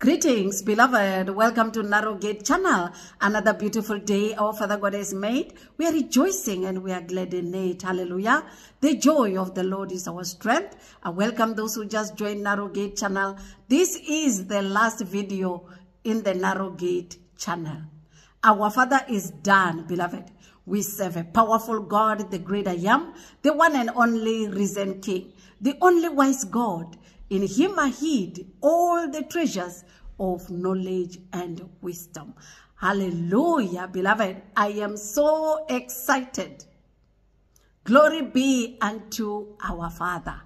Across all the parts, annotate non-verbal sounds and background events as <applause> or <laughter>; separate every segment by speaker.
Speaker 1: Greetings, beloved. Welcome to Narrow Gate Channel. Another beautiful day our Father God has made. We are rejoicing and we are glad in it. Hallelujah. The joy of the Lord is our strength. I welcome those who just joined Narrow Gate Channel. This is the last video in the Narrow Gate Channel. Our Father is done, beloved. We serve a powerful God, the great I am, the one and only risen King, the only wise God. In him are hid all the treasures of knowledge and wisdom. Hallelujah, beloved. I am so excited. Glory be unto our Father.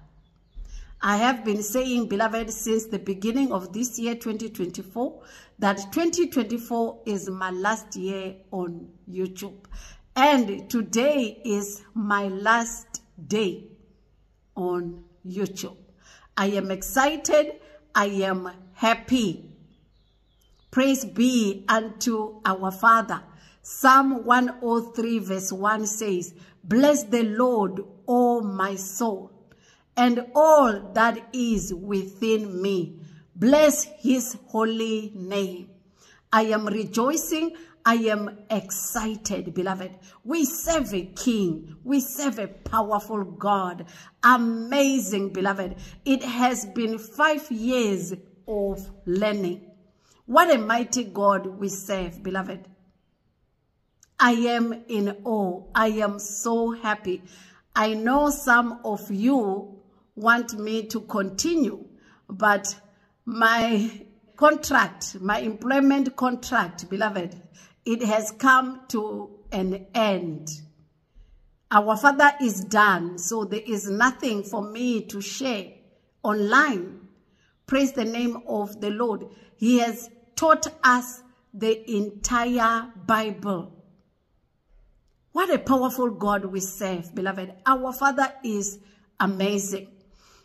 Speaker 1: I have been saying, beloved, since the beginning of this year, 2024, that 2024 is my last year on YouTube. And today is my last day on YouTube. I am excited. I am happy. Praise be unto our Father. Psalm 103 verse 1 says, Bless the Lord, O my soul, and all that is within me. Bless his holy name. I am rejoicing. I am excited, beloved. We serve a king. We serve a powerful God. Amazing, beloved. It has been five years of learning. What a mighty God we serve, beloved. I am in awe. I am so happy. I know some of you want me to continue, but my contract, my employment contract, beloved, it has come to an end. Our Father is done, so there is nothing for me to share online. Praise the name of the Lord. He has taught us the entire Bible. What a powerful God we serve, beloved. Our Father is amazing.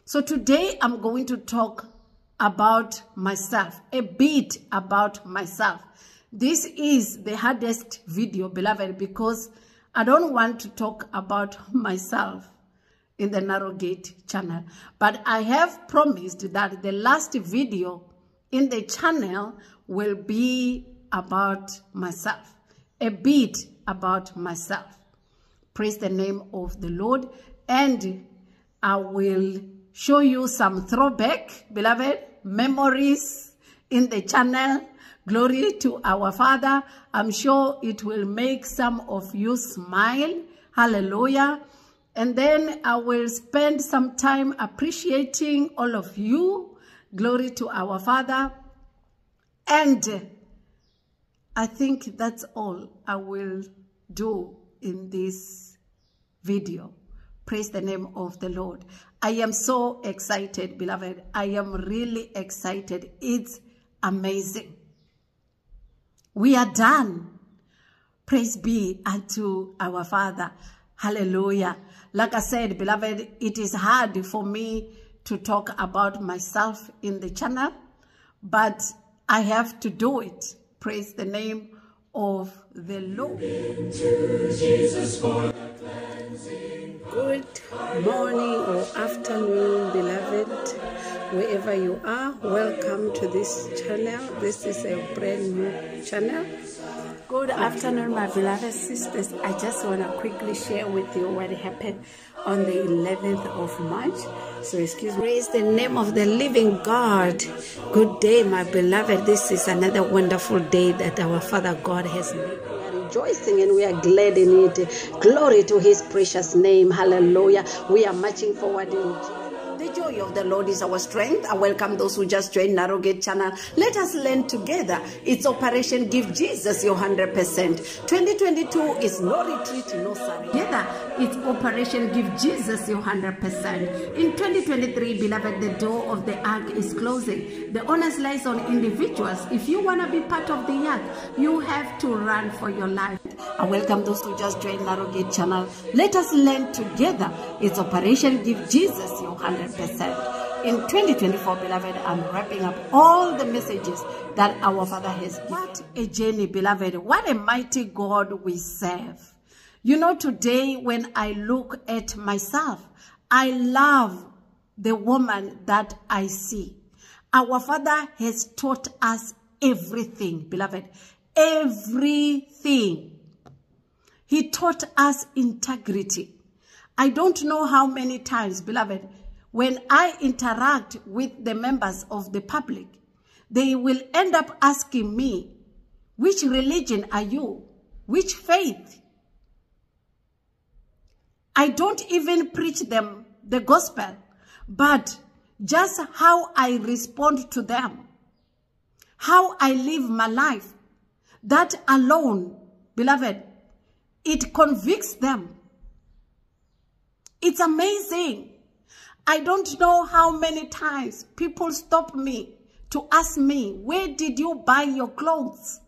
Speaker 1: So today I'm going to talk about myself, a bit about myself. This is the hardest video, beloved, because I don't want to talk about myself in the Narrow Gate channel. But I have promised that the last video in the channel will be about myself, a bit about myself. Praise the name of the Lord. And I will show you some throwback, beloved, memories in the channel Glory to our Father. I'm sure it will make some of you smile. Hallelujah. And then I will spend some time appreciating all of you. Glory to our Father. And I think that's all I will do in this video. Praise the name of the Lord. I am so excited, beloved. I am really excited. It's amazing. We are done. Praise be unto our Father. Hallelujah. Like I said, beloved, it is hard for me to talk about myself in the channel, but I have to do it. Praise the name of the Lord. Good morning or afternoon, beloved. Wherever you are, welcome to this channel. This is a brand new channel. Good afternoon, my beloved sisters. I just want to quickly share with you what happened on the 11th of March. So excuse me. Praise the name of the living God. Good day, my beloved. This is another wonderful day that our Father God has made rejoicing and we are glad in it. Glory to his precious name. Hallelujah. We are marching forward in the joy of the Lord is our strength. I welcome those who just joined Narrowgate channel. Let us learn together. It's Operation Give Jesus your 100%. 2022 is no retreat, no surrender. It's Operation Give Jesus your 100%. In 2023, beloved, the door of the ark is closing. The onus lies on individuals. If you want to be part of the ark, you have to run for your life. I welcome those who just joined Narrowgate channel. Let us learn together. It's Operation Give Jesus your 100%. In 2024, beloved, I'm wrapping up all the messages that our Father has given. What a journey, beloved. What a mighty God we serve. You know, today when I look at myself, I love the woman that I see. Our Father has taught us everything, beloved. Everything. He taught us integrity. I don't know how many times, beloved, when I interact with the members of the public, they will end up asking me, which religion are you? Which faith? I don't even preach them the gospel, but just how I respond to them, how I live my life, that alone, beloved, it convicts them. It's amazing. I don't know how many times people stop me to ask me, where did you buy your clothes?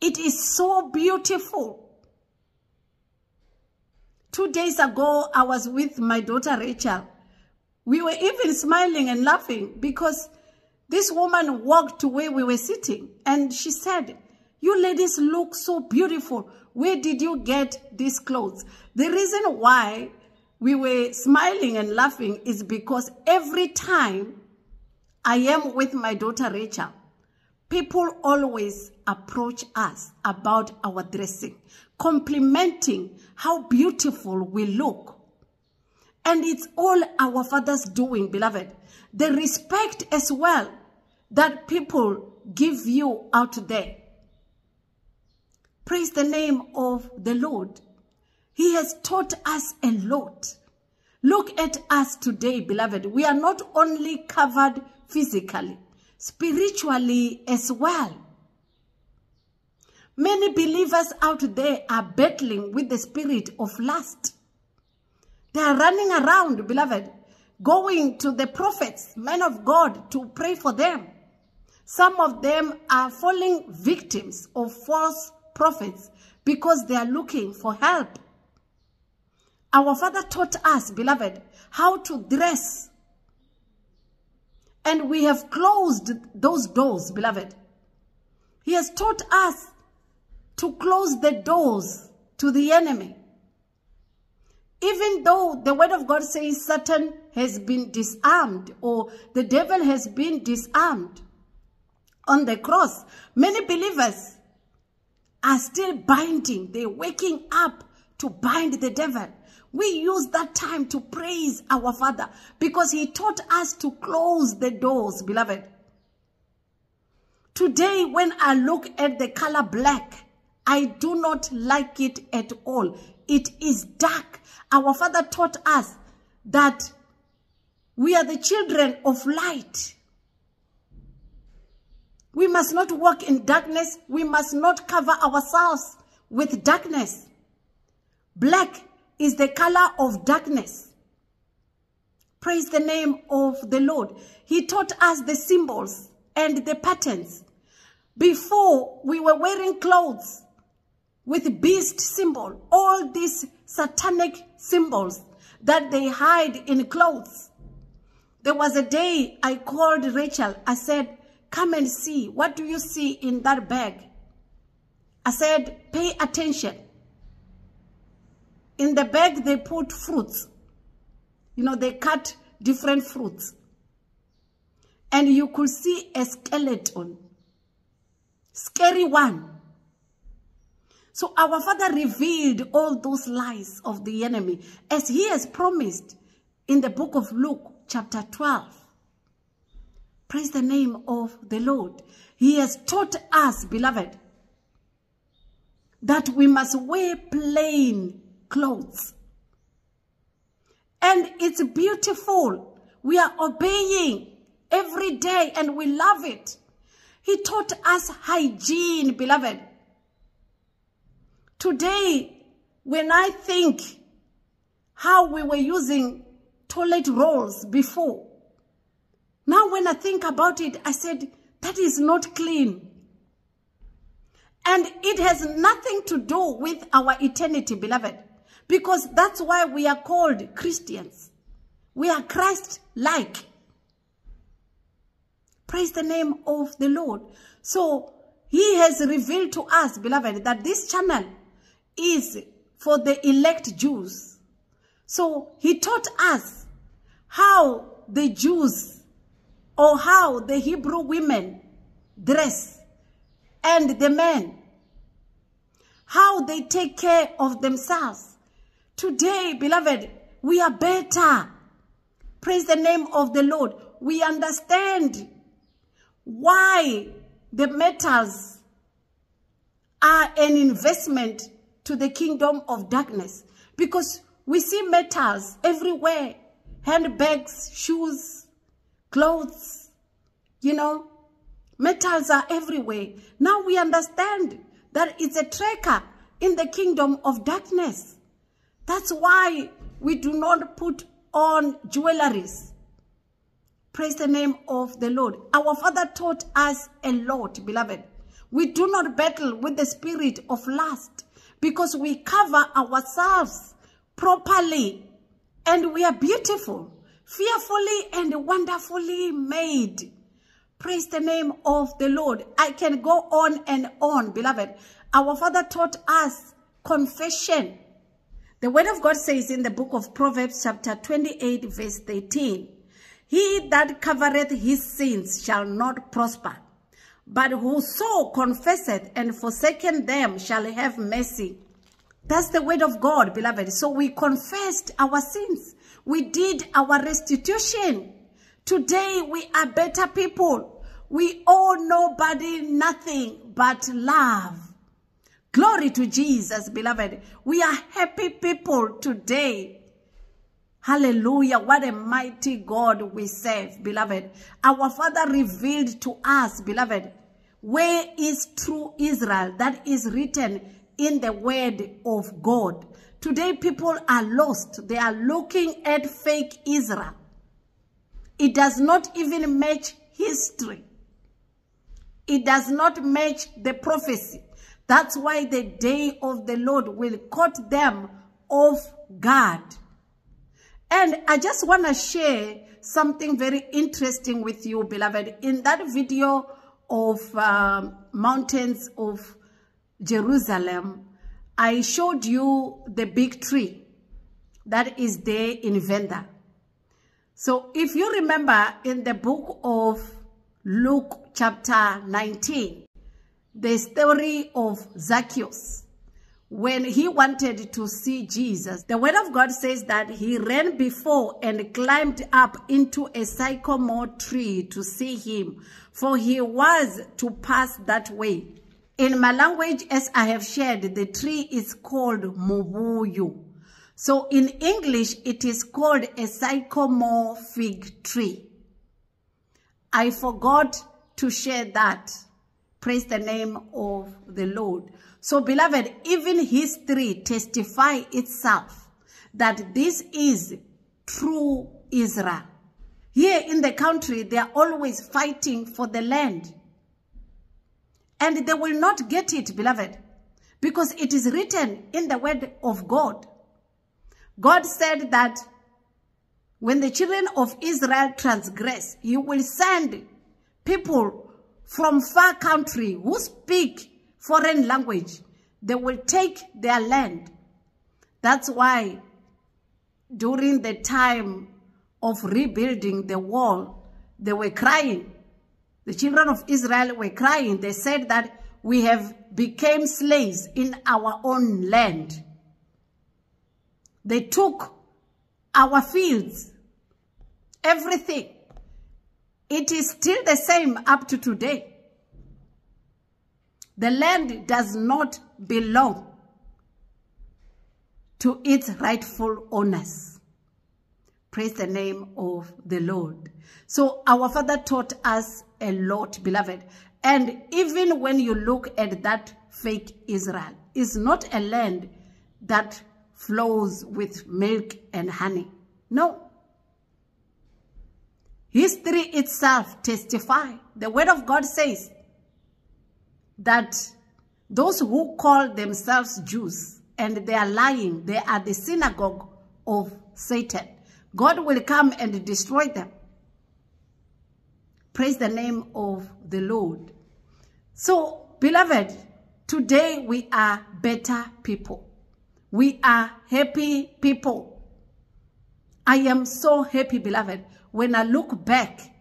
Speaker 1: It is so beautiful. Two days ago, I was with my daughter Rachel. We were even smiling and laughing because this woman walked to where we were sitting and she said, you ladies look so beautiful. Where did you get these clothes? The reason why we were smiling and laughing is because every time I am with my daughter Rachel, people always approach us about our dressing, complimenting how beautiful we look. And it's all our Father's doing, beloved. The respect as well that people give you out there. Praise the name of the Lord. He has taught us a lot. Look at us today, beloved. We are not only covered physically, spiritually as well. Many believers out there are battling with the spirit of lust. They are running around, beloved, going to the prophets, men of God, to pray for them. Some of them are falling victims of false prophets because they are looking for help. Our Father taught us, beloved, how to dress. And we have closed those doors, beloved. He has taught us to close the doors to the enemy. Even though the word of God says Satan has been disarmed or the devil has been disarmed on the cross, many believers are still binding. They're waking up to bind the devil. We use that time to praise our Father because he taught us to close the doors, beloved. Today, when I look at the color black, I do not like it at all. It is dark. Our Father taught us that we are the children of light. We must not walk in darkness. We must not cover ourselves with darkness. Black is the color of darkness. Praise the name of the Lord. He taught us the symbols and the patterns. Before, we were wearing clothes with beast symbol, all these satanic symbols that they hide in clothes. There was a day I called Rachel. I said, come and see. What do you see in that bag? I said, pay attention. In the bag, they put fruits. You know, they cut different fruits. And you could see a skeleton. Scary one. So our Father revealed all those lies of the enemy as he has promised in the book of Luke chapter 12. Praise the name of the Lord. He has taught us, beloved, that we must wear plain clothes. And it's beautiful. We are obeying every day and we love it. He taught us hygiene, beloved. Today, when I think how we were using toilet rolls before, now when I think about it, I said, that is not clean. And it has nothing to do with our eternity, beloved. Because that's why we are called Christians. We are Christ-like. Praise the name of the Lord. So, he has revealed to us, beloved, that this channel is for the elect Jews. So, he taught us how the Jews or how the Hebrew women dress and the men, how they take care of themselves. Today, beloved, we are better. Praise the name of the Lord. We understand why the metals are an investment to the kingdom of darkness. Because we see metals everywhere. Handbags, shoes, clothes, you know. Metals are everywhere. Now we understand that it's a tracker in the kingdom of darkness. That's why we do not put on jewelries. Praise the name of the Lord. Our Father taught us a lot, beloved. We do not battle with the spirit of lust because we cover ourselves properly and we are beautiful, fearfully and wonderfully made. Praise the name of the Lord. I can go on and on, beloved. Our Father taught us confession. The word of God says in the book of Proverbs chapter 28 verse 13, He that covereth his sins shall not prosper, but whoso confesseth and forsaken them shall have mercy. That's the word of God, beloved. So we confessed our sins. We did our restitution. Today we are better people. We owe nobody nothing but love. Glory to Jesus, beloved. We are happy people today. Hallelujah. What a mighty God we serve, beloved. Our Father revealed to us, beloved, where is true Israel that is written in the word of God. Today people are lost. They are looking at fake Israel. It does not even match history. It does not match the prophecy. That's why the day of the Lord will cut them off guard. And I just want to share something very interesting with you, beloved. In that video of um, mountains of Jerusalem, I showed you the big tree that is there in Venda. So if you remember in the book of Luke chapter 19, the story of Zacchaeus, when he wanted to see Jesus, the word of God says that he ran before and climbed up into a sycamore tree to see him, for he was to pass that way. In my language, as I have shared, the tree is called Mubuyu. So in English, it is called a sycamore fig tree. I forgot to share that. Praise the name of the Lord. So beloved, even history testify itself that this is true Israel. Here in the country, they are always fighting for the land. And they will not get it, beloved, because it is written in the word of God. God said that when the children of Israel transgress, he will send people from far country who speak foreign language. They will take their land. That's why during the time of rebuilding the wall, they were crying. The children of Israel were crying. They said that we have become slaves in our own land. They took our fields, everything. It is still the same up to today. The land does not belong to its rightful owners. Praise the name of the Lord. So our Father taught us a lot, beloved. And even when you look at that fake Israel, it's not a land that flows with milk and honey. No. History itself testify. The word of God says that those who call themselves Jews and they are lying, they are the synagogue of Satan. God will come and destroy them. Praise the name of the Lord. So, beloved, today we are better people. We are happy people. I am so happy, beloved. When I look back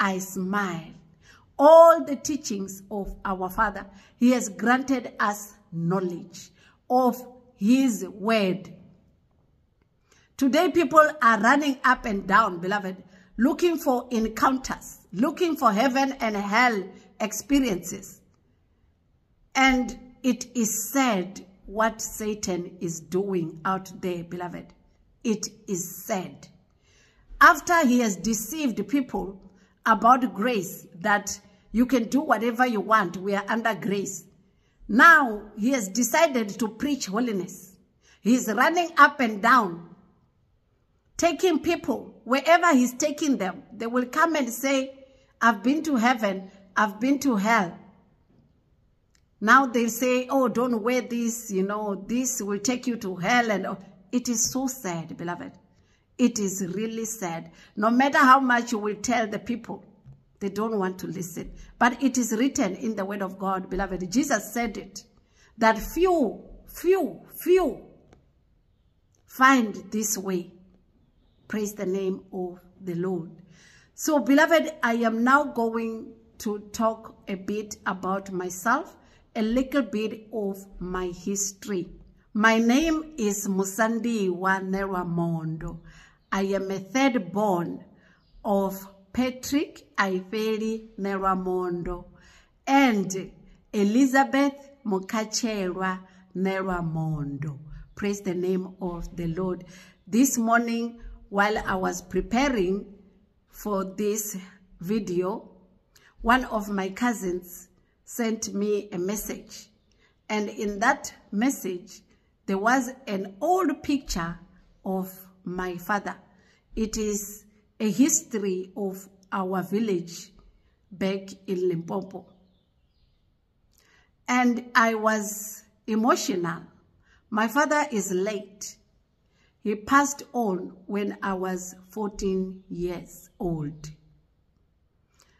Speaker 1: I smile. All the teachings of our Father, He has granted us knowledge of His word. Today, people are running up and down, beloved, looking for encounters, looking for heaven and hell experiences. And it is said what Satan is doing out there, beloved. It is said. After he has deceived people about grace, that you can do whatever you want, we are under grace. Now, he has decided to preach holiness. He's running up and down, taking people, wherever he's taking them, they will come and say, I've been to heaven, I've been to hell. Now they say, oh, don't wear this, you know, this will take you to hell. And it is so sad, beloved. It is really sad. No matter how much you will tell the people, they don't want to listen. But it is written in the word of God, beloved. Jesus said it, that few, few, few find this way. Praise the name of the Lord. So, beloved, I am now going to talk a bit about myself a little bit of my history. My name is Musandi Waneramondo. I am a third born of Patrick Ifeli Neramondo and Elizabeth Mukachelwa Neramondo. Praise the name of the Lord. This morning, while I was preparing for this video, one of my cousins sent me a message. And in that message, there was an old picture of my father. It is a history of our village back in Limpopo. And I was emotional. My father is late. He passed on when I was 14 years old.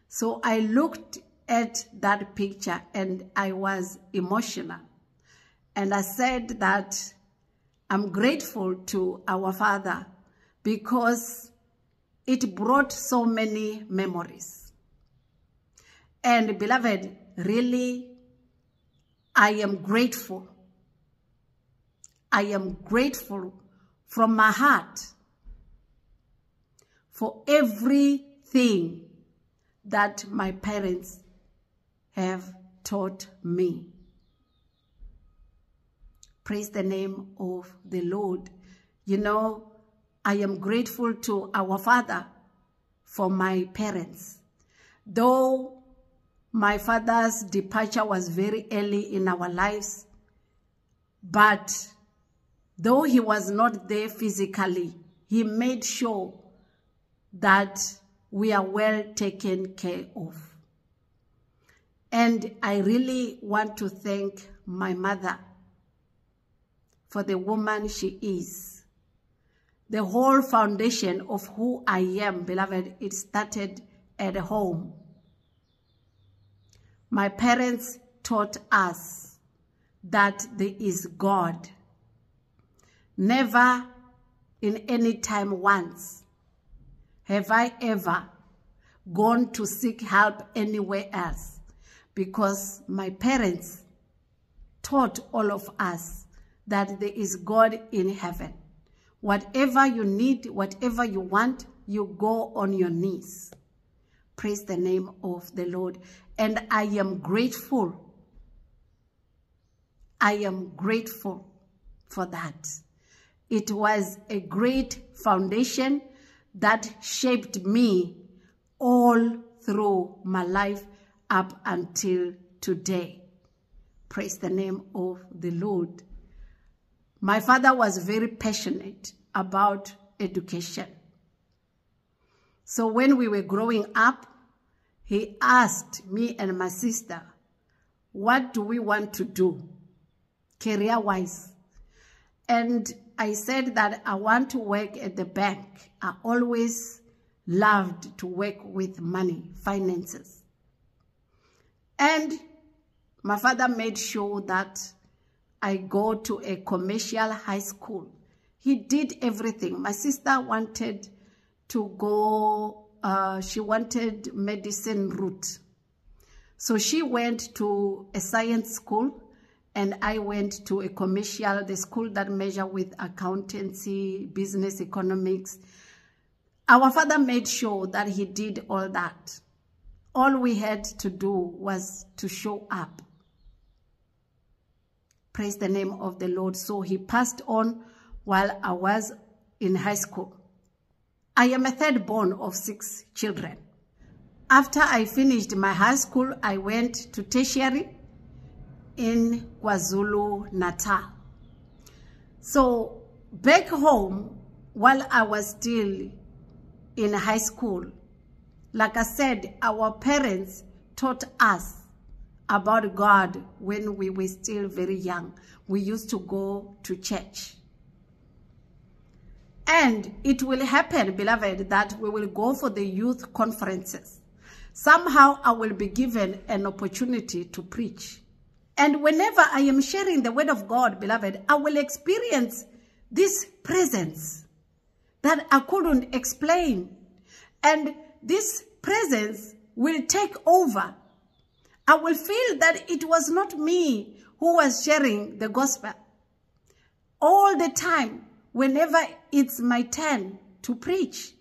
Speaker 1: So I looked at that picture and I was emotional. And I said that I'm grateful to our Father because it brought so many memories. And beloved, really, I am grateful. I am grateful from my heart for everything that my parents have taught me. Praise the name of the Lord. You know, I am grateful to our Father for my parents. Though my father's departure was very early in our lives, but though he was not there physically, he made sure that we are well taken care of. And I really want to thank my mother for the woman she is. The whole foundation of who I am, beloved, it started at home. My parents taught us that there is God. Never in any time once have I ever gone to seek help anywhere else because my parents taught all of us that there is God in heaven. Whatever you need, whatever you want, you go on your knees. Praise the name of the Lord. And I am grateful. I am grateful for that. It was a great foundation that shaped me all through my life up until today. Praise the name of the Lord. My father was very passionate about education. So when we were growing up, he asked me and my sister, what do we want to do career-wise? And I said that I want to work at the bank. I always loved to work with money, finances. And my father made sure that I go to a commercial high school. He did everything. My sister wanted to go uh, she wanted medicine route. So she went to a science school and I went to a commercial, the school that measure with accountancy, business economics. Our father made sure that he did all that. All we had to do was to show up. Praise the name of the Lord. So he passed on while I was in high school. I am a third born of six children. After I finished my high school, I went to tertiary in KwaZulu Natal. So back home, while I was still in high school, like I said, our parents taught us about God when we were still very young. We used to go to church. And it will happen, beloved, that we will go for the youth conferences. Somehow I will be given an opportunity to preach. And whenever I am sharing the word of God, beloved, I will experience this presence that I couldn't explain. And this presence will take over. I will feel that it was not me who was sharing the gospel. All the time, whenever it's my turn to preach.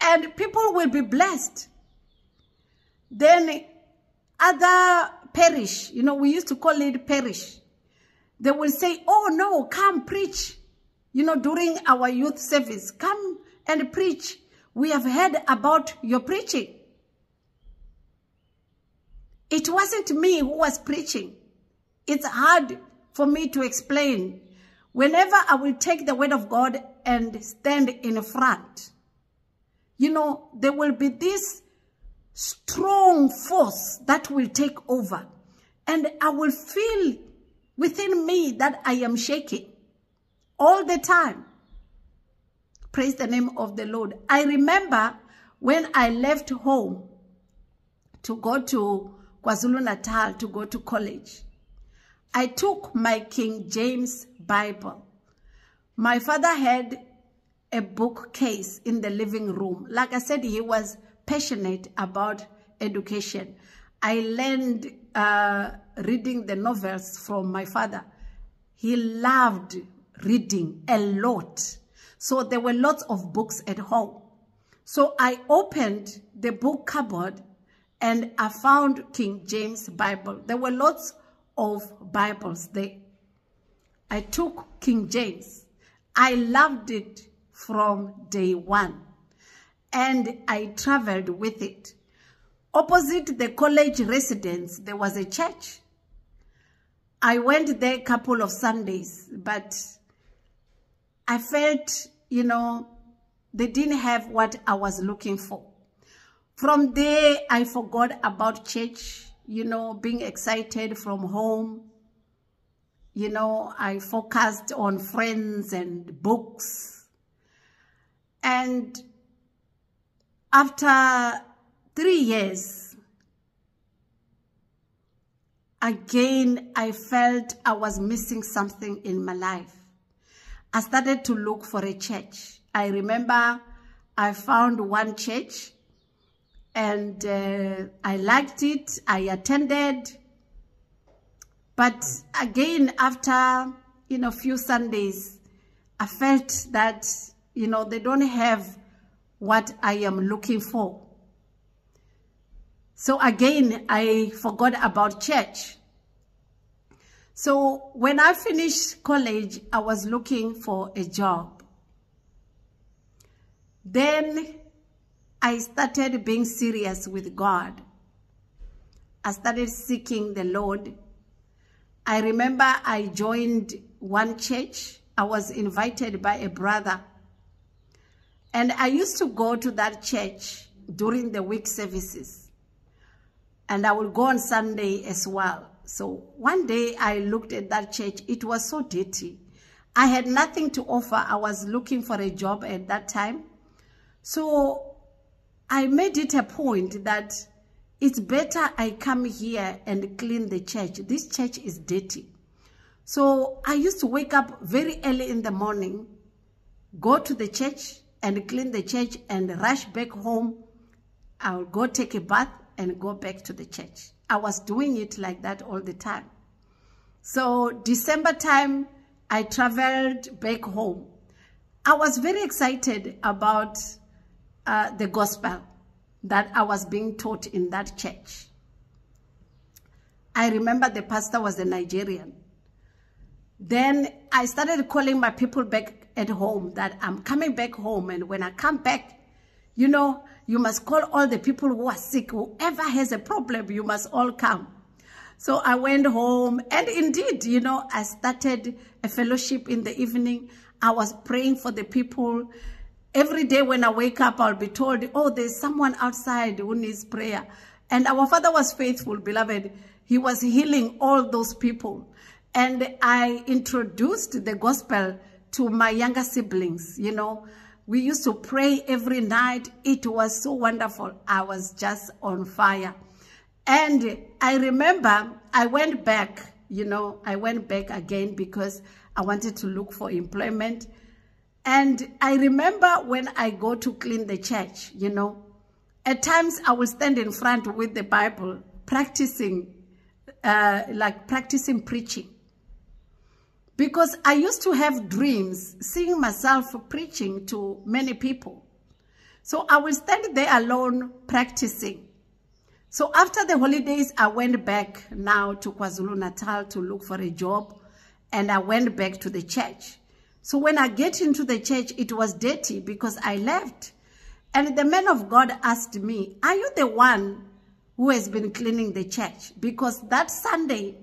Speaker 1: And people will be blessed. Then other parish, you know, we used to call it parish. They will say, oh no, come preach. You know, during our youth service, come and preach. We have heard about your preaching. It wasn't me who was preaching. It's hard for me to explain. Whenever I will take the word of God and stand in front, you know, there will be this strong force that will take over. And I will feel within me that I am shaking all the time. Praise the name of the Lord. I remember when I left home to go to KwaZulu-Natal to go to college. I took my King James Bible. My father had a bookcase in the living room. Like I said, he was passionate about education. I learned uh, reading the novels from my father. He loved reading a lot. So there were lots of books at home. So I opened the book cupboard and I found King James Bible. There were lots of Bibles there. I took King James. I loved it from day one and I traveled with it. Opposite the college residence, there was a church. I went there a couple of Sundays, but I felt, you know, they didn't have what I was looking for. From there, I forgot about church, you know, being excited from home. You know, I focused on friends and books. And after three years, again, I felt I was missing something in my life. I started to look for a church. I remember I found one church and uh, I liked it. I attended. But again, after, you know, a few Sundays, I felt that, you know, they don't have what I am looking for. So again, I forgot about church. So when I finished college, I was looking for a job. Then I started being serious with God. I started seeking the Lord. I remember I joined one church. I was invited by a brother. And I used to go to that church during the week services. And I would go on Sunday as well. So one day I looked at that church. It was so dirty. I had nothing to offer. I was looking for a job at that time. So I made it a point that it's better I come here and clean the church. This church is dirty. So I used to wake up very early in the morning, go to the church, and clean the church and rush back home. I'll go take a bath and go back to the church. I was doing it like that all the time. So December time, I traveled back home. I was very excited about uh, the gospel that I was being taught in that church. I remember the pastor was a Nigerian. Then I started calling my people back at home that I'm coming back home. And when I come back, you know, you must call all the people who are sick. Whoever has a problem, you must all come. So I went home and indeed, you know, I started a fellowship in the evening. I was praying for the people. Every day when I wake up, I'll be told, oh, there's someone outside who needs prayer. And our father was faithful, beloved. He was healing all those people. And I introduced the gospel to my younger siblings, you know. We used to pray every night. It was so wonderful. I was just on fire. And I remember I went back, you know, I went back again because I wanted to look for employment. And I remember when I go to clean the church, you know, at times I will stand in front with the Bible, practicing, uh, like practicing preaching. Because I used to have dreams, seeing myself preaching to many people. So I will stand there alone practicing. So after the holidays, I went back now to KwaZulu-Natal to look for a job. And I went back to the church. So when I get into the church, it was dirty because I left. And the man of God asked me, are you the one who has been cleaning the church? Because that Sunday,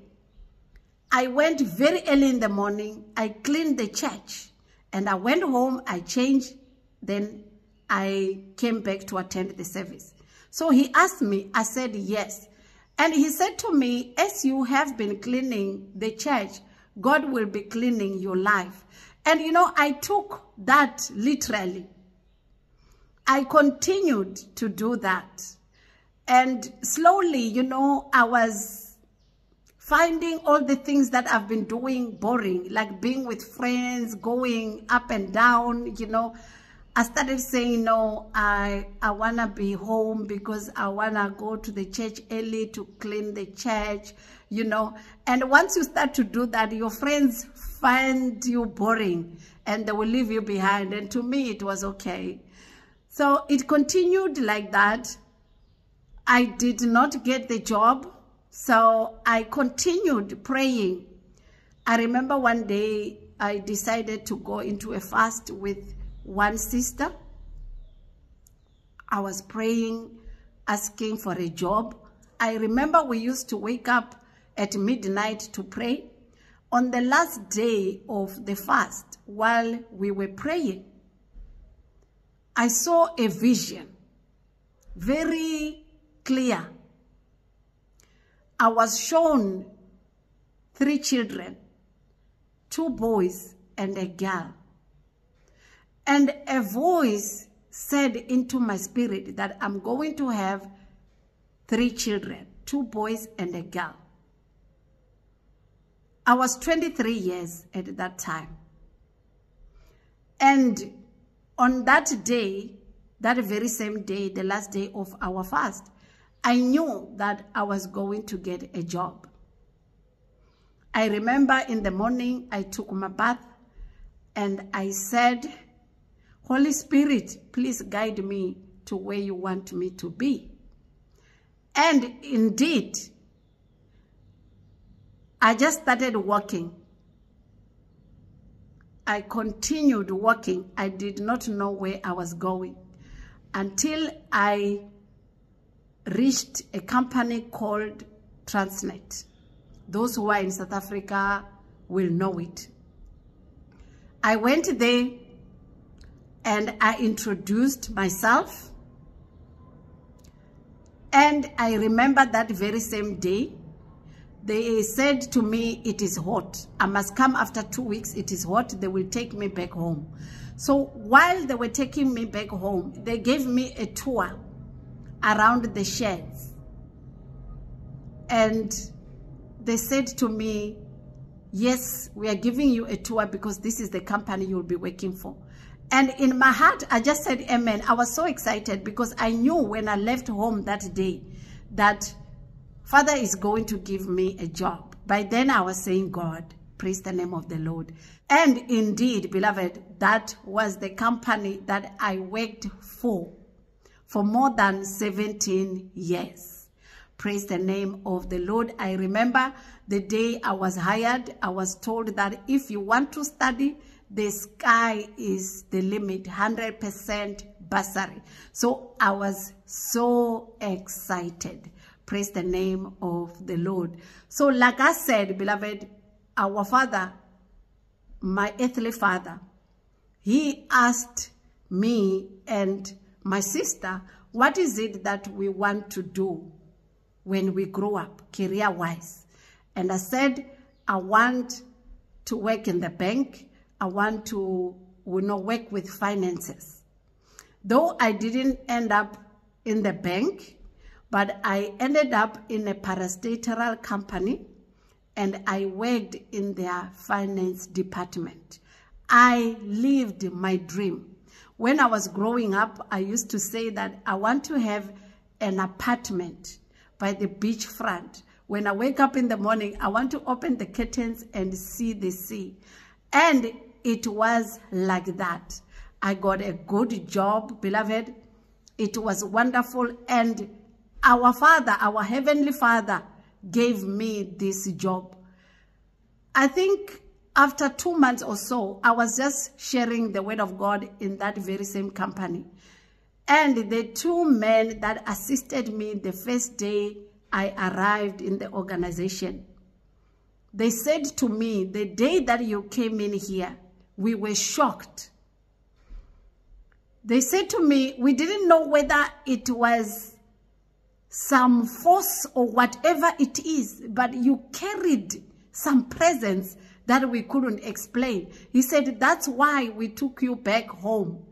Speaker 1: I went very early in the morning. I cleaned the church. And I went home, I changed. Then I came back to attend the service. So he asked me, I said, yes. And he said to me, as you have been cleaning the church, God will be cleaning your life. And you know, I took that literally. I continued to do that. And slowly, you know, I was finding all the things that I've been doing boring, like being with friends, going up and down, you know. I started saying, no, I, I want to be home because I want to go to the church early to clean the church, you know. And once you start to do that, your friends find you boring and they will leave you behind. And to me, it was okay. So it continued like that. I did not get the job. So I continued praying. I remember one day I decided to go into a fast with one sister. I was praying, asking for a job. I remember we used to wake up at midnight to pray. On the last day of the fast, while we were praying, I saw a vision, very clear. I was shown three children, two boys and a girl. And a voice said into my spirit that I'm going to have three children, two boys and a girl. I was 23 years at that time. And on that day, that very same day, the last day of our fast, I knew that I was going to get a job. I remember in the morning, I took my bath and I said, Holy Spirit, please guide me to where you want me to be. And indeed, I just started working. I continued working. I did not know where I was going until I reached a company called Transnet. Those who are in South Africa will know it. I went there and I introduced myself. And I remember that very same day, they said to me, it is hot. I must come after two weeks. It is hot. They will take me back home. So while they were taking me back home, they gave me a tour around the sheds. And they said to me, yes, we are giving you a tour because this is the company you'll be working for. And in my heart, I just said amen. I was so excited because I knew when I left home that day that Father is going to give me a job. By then I was saying, God, praise the name of the Lord. And indeed, beloved, that was the company that I worked for for more than 17 years. Praise the name of the Lord. I remember the day I was hired, I was told that if you want to study, the sky is the limit, 100% bursary. So I was so excited. Praise the name of the Lord. So like I said, beloved, our father, my earthly father, he asked me and my sister, what is it that we want to do when we grow up, career-wise? And I said, I want to work in the bank. I want to you know, work with finances. Though I didn't end up in the bank, but I ended up in a parastatal company and I worked in their finance department. I lived my dream. When I was growing up, I used to say that I want to have an apartment by the beachfront. When I wake up in the morning, I want to open the curtains and see the sea. And it was like that. I got a good job, beloved. It was wonderful. And our Father, our Heavenly Father, gave me this job. I think after two months or so, I was just sharing the word of God in that very same company. And the two men that assisted me the first day I arrived in the organization, they said to me, the day that you came in here, we were shocked. They said to me, we didn't know whether it was some force or whatever it is, but you carried some presence that we couldn't explain. He said, that's why we took you back home.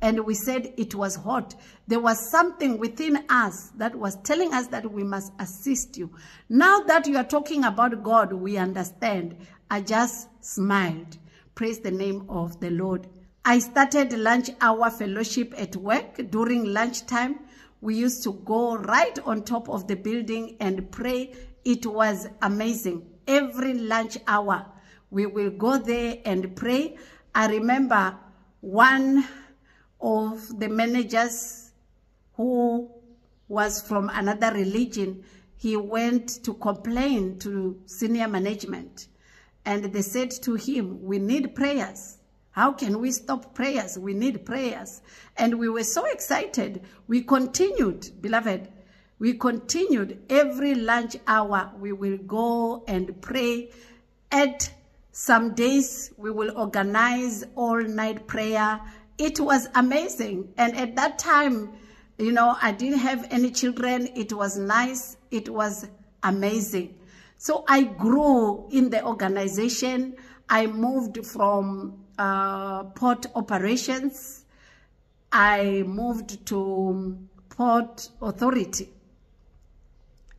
Speaker 1: And we said it was hot. There was something within us that was telling us that we must assist you. Now that you are talking about God, we understand. I just smiled. Praise the name of the Lord. I started lunch hour fellowship at work during lunchtime. We used to go right on top of the building and pray. It was amazing. Every lunch hour, we will go there and pray. I remember one of the managers who was from another religion, he went to complain to senior management. And they said to him, we need prayers. How can we stop prayers? We need prayers. And we were so excited. We continued, beloved, we continued every lunch hour. We will go and pray. At some days, we will organize all night prayer. It was amazing. And at that time, you know, I didn't have any children. It was nice. It was amazing. So I grew in the organization. I moved from uh, port operations. I moved to port authority.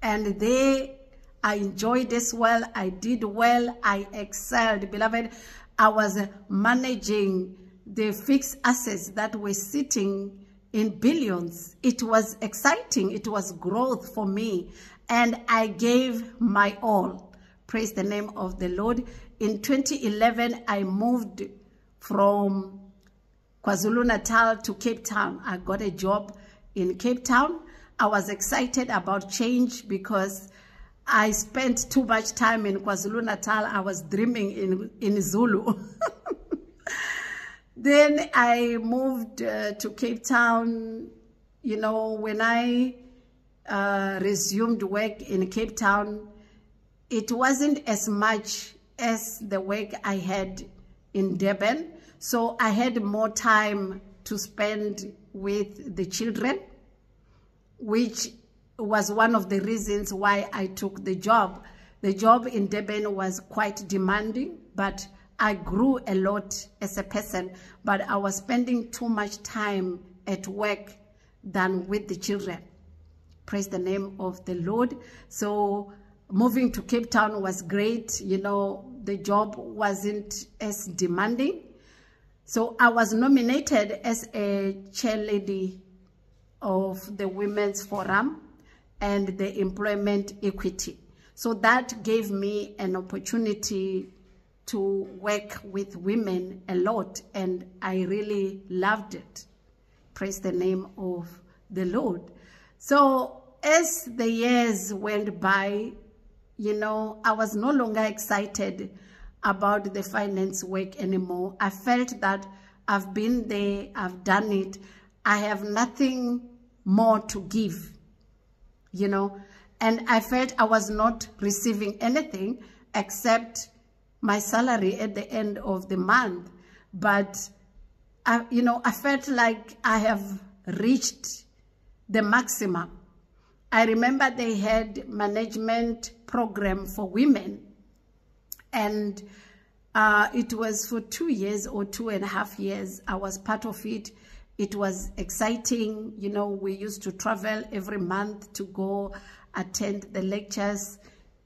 Speaker 1: And they, I enjoyed this well. I did well. I excelled. Beloved, I was managing the fixed assets that were sitting in billions. It was exciting. It was growth for me. And I gave my all. Praise the name of the Lord. In 2011, I moved from KwaZulu-Natal to Cape Town. I got a job in Cape Town. I was excited about change because I spent too much time in KwaZulu-Natal. I was dreaming in, in Zulu. <laughs> then I moved uh, to Cape Town. You know, when I uh, resumed work in Cape Town, it wasn't as much as the work I had in Durban. So I had more time to spend with the children, which was one of the reasons why I took the job. The job in Durban was quite demanding, but I grew a lot as a person, but I was spending too much time at work than with the children. Praise the name of the Lord. So moving to Cape Town was great. You know, the job wasn't as demanding. So I was nominated as a chair lady of the Women's Forum and the Employment Equity. So that gave me an opportunity to work with women a lot and I really loved it. Praise the name of the Lord. So as the years went by, you know, I was no longer excited about the finance work anymore. I felt that I've been there, I've done it. I have nothing more to give, you know. And I felt I was not receiving anything except my salary at the end of the month. But, I, you know, I felt like I have reached the maximum. I remember they had management program for women and uh, it was for two years or two and a half years. I was part of it. It was exciting. You know, we used to travel every month to go attend the lectures.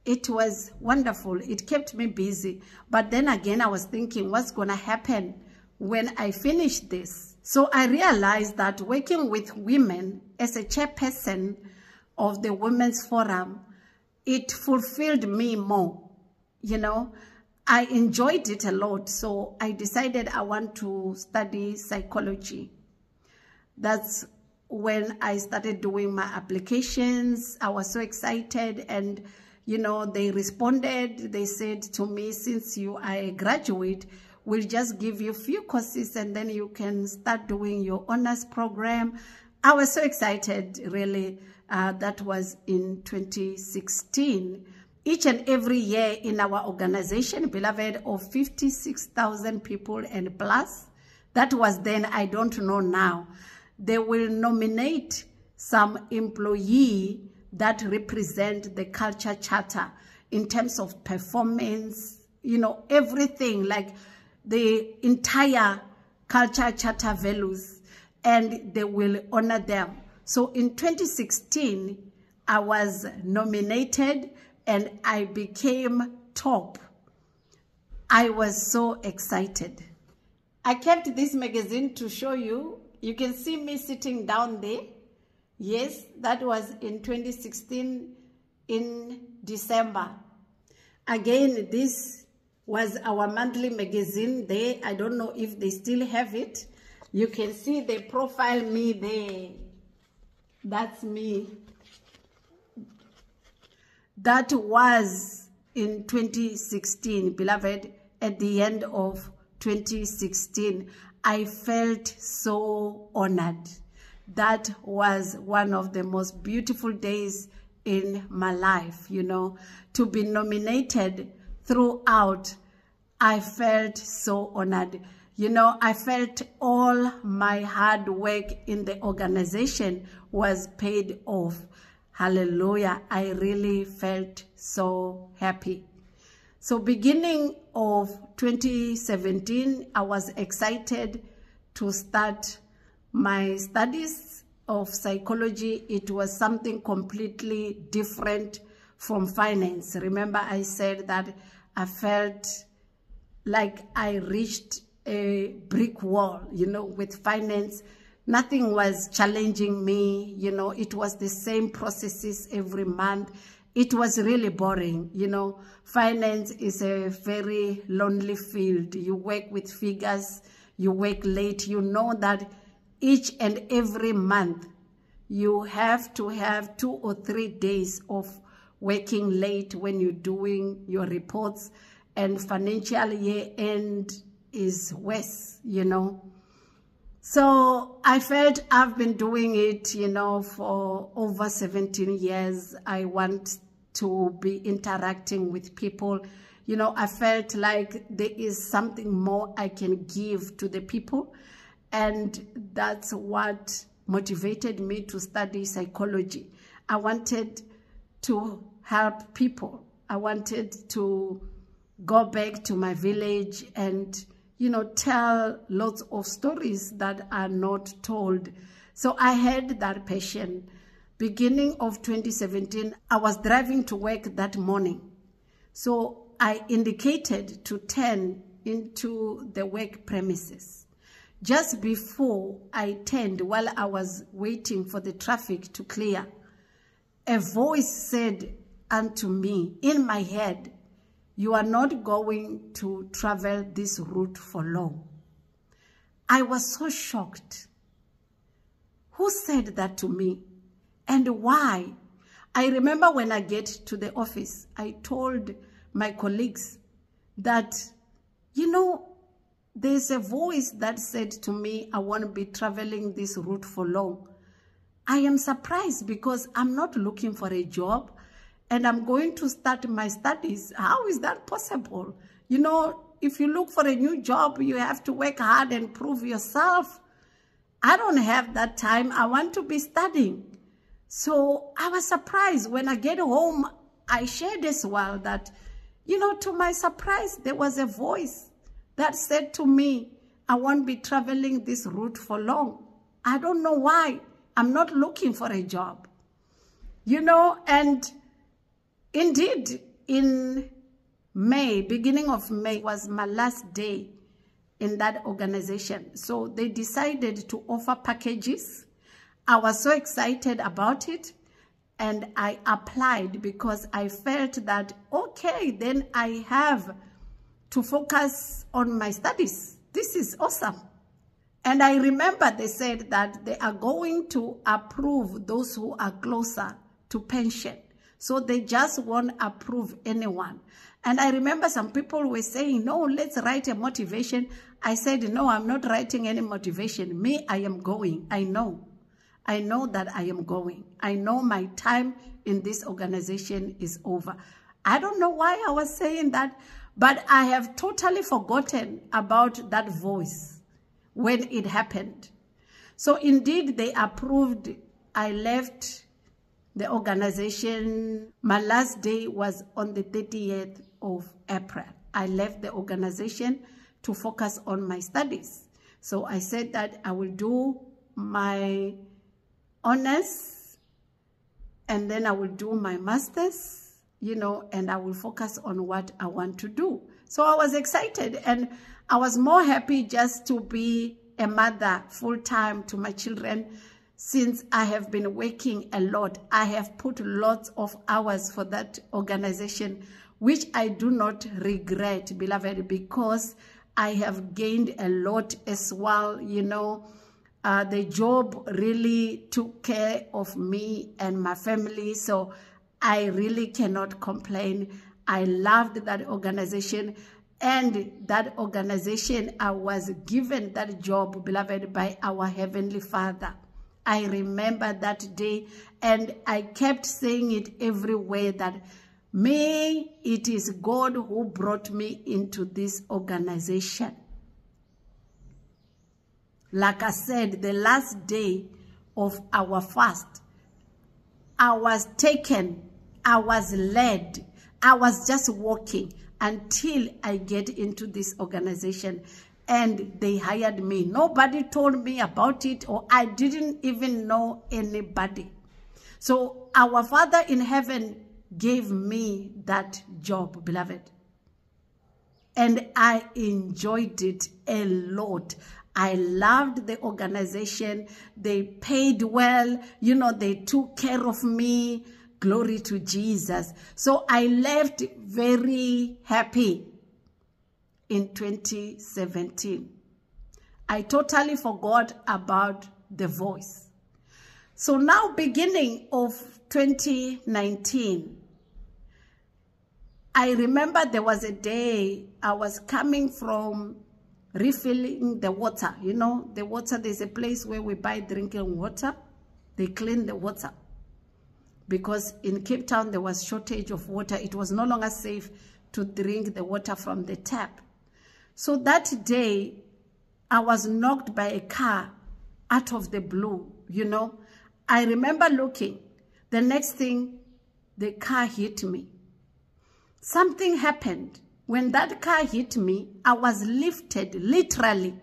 Speaker 1: It was wonderful. It kept me busy. But then again, I was thinking, what's going to happen when I finish this? So I realized that working with women as a chairperson of the Women's Forum, it fulfilled me more you know, I enjoyed it a lot. So I decided I want to study psychology. That's when I started doing my applications. I was so excited and, you know, they responded. They said to me, since you are a graduate, we'll just give you a few courses and then you can start doing your honors program. I was so excited, really. Uh, that was in 2016 each and every year in our organization, beloved, of 56,000 people and plus. That was then, I don't know now. They will nominate some employee that represent the culture charter in terms of performance, you know, everything like the entire culture charter values and they will honor them. So in 2016, I was nominated and I became top. I was so excited. I kept this magazine to show you. You can see me sitting down there. Yes, that was in 2016 in December. Again, this was our monthly magazine there. I don't know if they still have it. You can see they profile me there. That's me that was in 2016, beloved, at the end of 2016. I felt so honored. That was one of the most beautiful days in my life, you know, to be nominated throughout. I felt so honored. You know, I felt all my hard work in the organization was paid off. Hallelujah. I really felt so happy. So beginning of 2017, I was excited to start my studies of psychology. It was something completely different from finance. Remember I said that I felt like I reached a brick wall, you know, with finance Nothing was challenging me, you know, it was the same processes every month. It was really boring, you know. Finance is a very lonely field. You work with figures, you work late. You know that each and every month you have to have two or three days of working late when you're doing your reports and financial year end is worse, you know. So I felt I've been doing it, you know, for over 17 years. I want to be interacting with people. You know, I felt like there is something more I can give to the people. And that's what motivated me to study psychology. I wanted to help people. I wanted to go back to my village and you know, tell lots of stories that are not told. So I had that passion. Beginning of 2017, I was driving to work that morning. So I indicated to turn into the work premises. just before I turned, while I was waiting for the traffic to clear, a voice said unto me in my head, You are not going to travel this route for long. I was so shocked. Who said that to me? And why? I remember when I get to the office, I told my colleagues that, you know, there's a voice that said to me, I won't be traveling this route for long. I am surprised because I'm not looking for a job and I'm going to start my studies. How is that possible? You know, if you look for a new job, you have to work hard and prove yourself. I don't have that time. I want to be studying. So I was surprised when I get home. I shared as well that, you know, to my surprise, there was a voice that said to me, I won't be traveling this route for long. I don't know why. I'm not looking for a job. You know, and indeed, in May, beginning of May was my last day in that organization. So they decided to offer packages. I was so excited about it and I applied because I felt that, okay, then I have to focus on my studies. This is awesome. And I remember they said that they are going to approve those who are closer to pension. So they just won't approve anyone. And I remember some people were saying, no, let's write a motivation. I said, no, I'm not writing any motivation. Me, I am going. I know. I know that I am going. I know my time in this organization is over. I don't know why I was saying that, but I have totally forgotten about that voice when it happened. So indeed, they approved. I left the organization. My last day was on the 30th of April. I left the organization to focus on my studies. So I said that I will do my honors and then I will do my master's you know, and I will focus on what I want to do. So I was excited and I was more happy just to be a mother full-time to my children since I have been working a lot. I have put lots of hours for that organization, which I do not regret, beloved, because I have gained a lot as well, you know. Uh, the job really took care of me and my family. So I really cannot complain. I loved that organization. And that organization, I was given that job, beloved, by our Heavenly Father. I remember that day and I kept saying it everywhere that me, it is God who brought me into this organization. Like I said, the last day of our fast, I was taken I was led. I was just walking until I get into this organization and they hired me. Nobody told me about it or I didn't even know anybody. So our Father in heaven gave me that job, beloved. And I enjoyed it a lot. I loved the organization. They paid well. You know, they took care of me. Glory to Jesus. So I left very happy in 2017. I totally forgot about the voice. So now beginning of 2019, I remember there was a day I was coming from refilling the water. You know, the water, there's a place where we buy drinking water. They clean the water because in Cape Town there was shortage of water. It was no longer safe to drink the water from the tap. So that day, I was knocked by a car out of the blue, you know. I remember looking. The next thing, the car hit me. Something happened. When that car hit me, I was lifted, literally.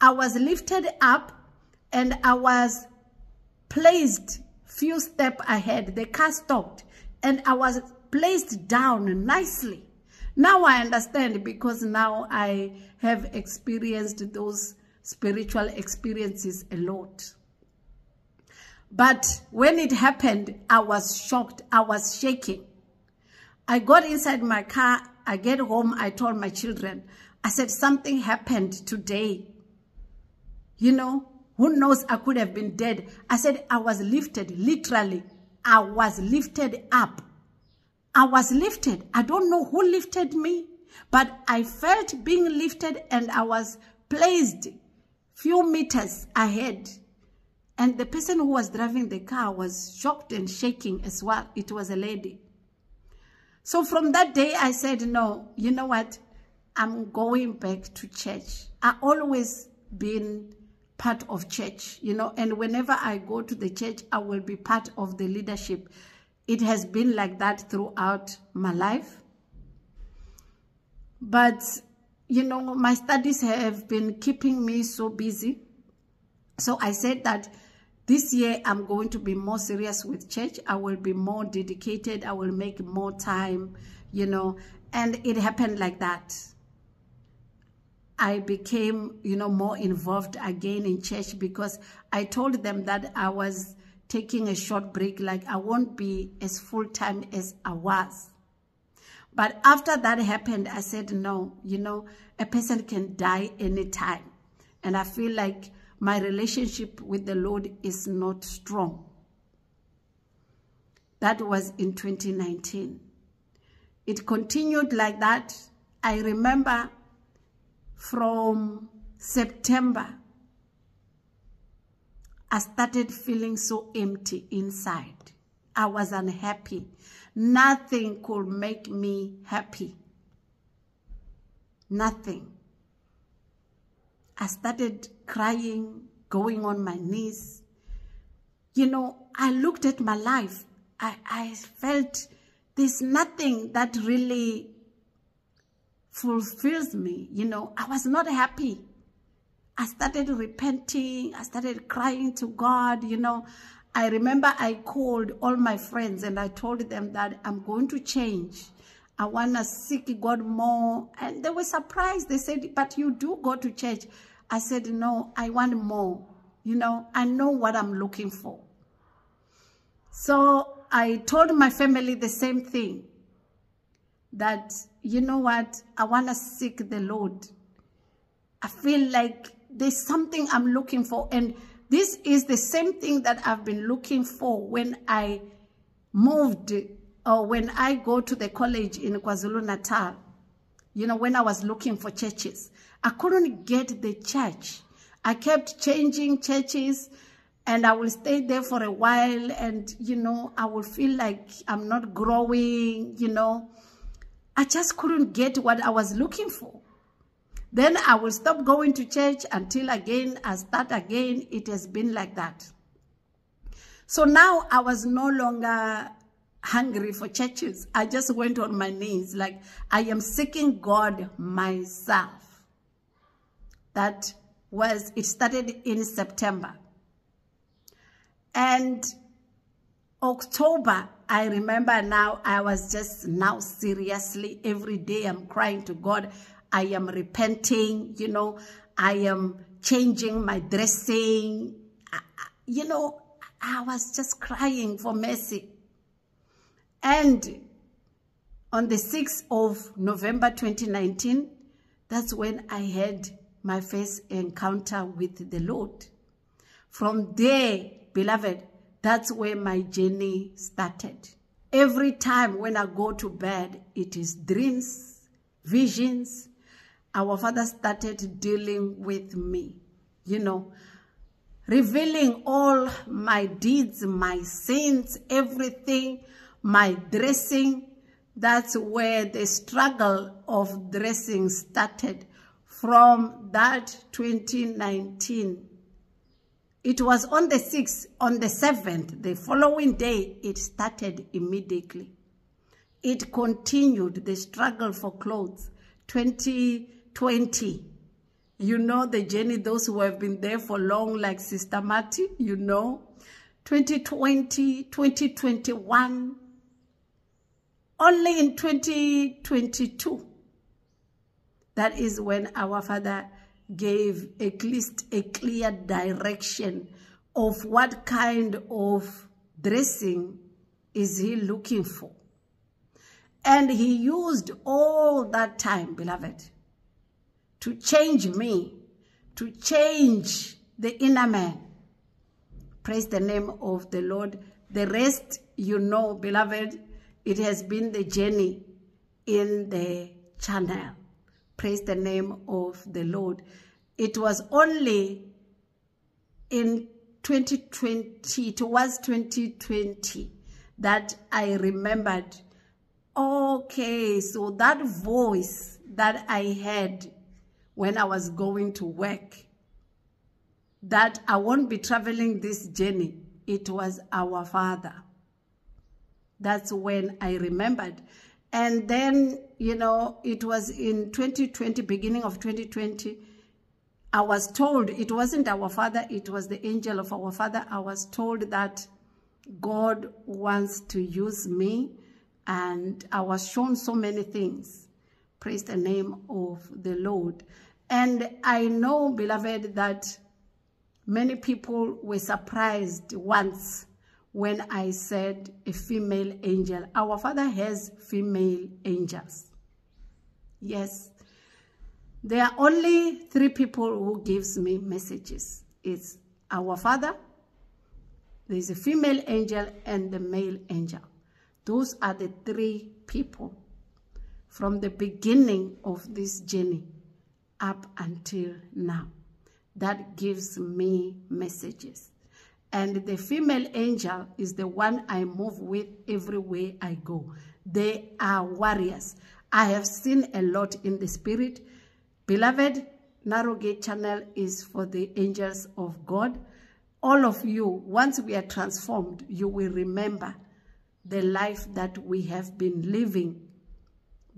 Speaker 1: I was lifted up and I was placed few steps ahead. The car stopped and I was placed down nicely. Now I understand because now I have experienced those spiritual experiences a lot. But when it happened, I was shocked. I was shaking. I got inside my car. I get home. I told my children, I said, something happened today. You know, who knows? I could have been dead. I said, I was lifted, literally. I was lifted up. I was lifted. I don't know who lifted me, but I felt being lifted and I was placed few meters ahead and the person who was driving the car was shocked and shaking as well. It was a lady. So from that day, I said, no, you know what? I'm going back to church. I always been part of church, you know, and whenever I go to the church, I will be part of the leadership. It has been like that throughout my life. But, you know, my studies have been keeping me so busy. So I said that this year, I'm going to be more serious with church. I will be more dedicated. I will make more time, you know. And it happened like that. I became, you know, more involved again in church because I told them that I was taking a short break, like I won't be as full-time as I was. But after that happened, I said, no, you know, a person can die anytime. And I feel like my relationship with the Lord is not strong. That was in 2019. It continued like that. I remember from September, I started feeling so empty inside. I was unhappy. Nothing could make me happy. Nothing. I started crying, going on my knees. You know, I looked at my life. I, I felt there's nothing that really fulfills me. You know, I was not happy. I started repenting. I started crying to God, you know. I remember I called all my friends and I told them that I'm going to change. I want to seek God more. And they were surprised. They said, but you do go to church. I said, no, I want more. You know, I know what I'm looking for. So I told my family the same thing. That, you know what, I want to seek the Lord. I feel like there's something I'm looking for. And this is the same thing that I've been looking for when I moved or when I go to the college in KwaZulu-Natal. You know, when I was looking for churches. I couldn't get the church. I kept changing churches and I will stay there for a while and, you know, I will feel like I'm not growing, you know. I just couldn't get what I was looking for. Then I will stop going to church until again I start again. It has been like that. So now I was no longer hungry for churches. I just went on my knees like I am seeking God myself that was, it started in September. And October, I remember now, I was just now seriously, every day I'm crying to God. I am repenting, you know, I am changing my dressing. I, you know, I was just crying for mercy. And on the 6th of November 2019, that's when I had my first encounter with the Lord. From there, beloved, that's where my journey started. Every time when I go to bed, it is dreams, visions. Our Father started dealing with me, you know, revealing all my deeds, my sins, everything, my dressing. That's where the struggle of dressing started from that 2019. It was on the 6th, on the 7th, the following day, it started immediately. It continued the struggle for clothes. 2020, you know the journey, those who have been there for long, like Sister Marty, you know. 2020, 2021, only in 2022, that is when our Father gave at least a clear direction of what kind of dressing is he looking for. And he used all that time, beloved, to change me, to change the inner man. Praise the name of the Lord. The rest, you know, beloved, it has been the journey in the channel. Praise the name of the Lord. It was only in 2020, towards 2020, that I remembered, okay, so that voice that I had when I was going to work, that I won't be traveling this journey, it was our Father. That's when I remembered. And then, you know, it was in 2020, beginning of 2020, I was told it wasn't our father, it was the angel of our father. I was told that God wants to use me and I was shown so many things. Praise the name of the Lord. And I know, beloved, that many people were surprised once when I said a female angel. Our Father has female angels. Yes. There are only three people who gives me messages. It's our Father, there's a female angel and the male angel. Those are the three people from the beginning of this journey up until now that gives me messages. And the female angel is the one I move with everywhere I go. They are warriors. I have seen a lot in the spirit. Beloved, Narrow Gate Channel is for the angels of God. All of you, once we are transformed, you will remember the life that we have been living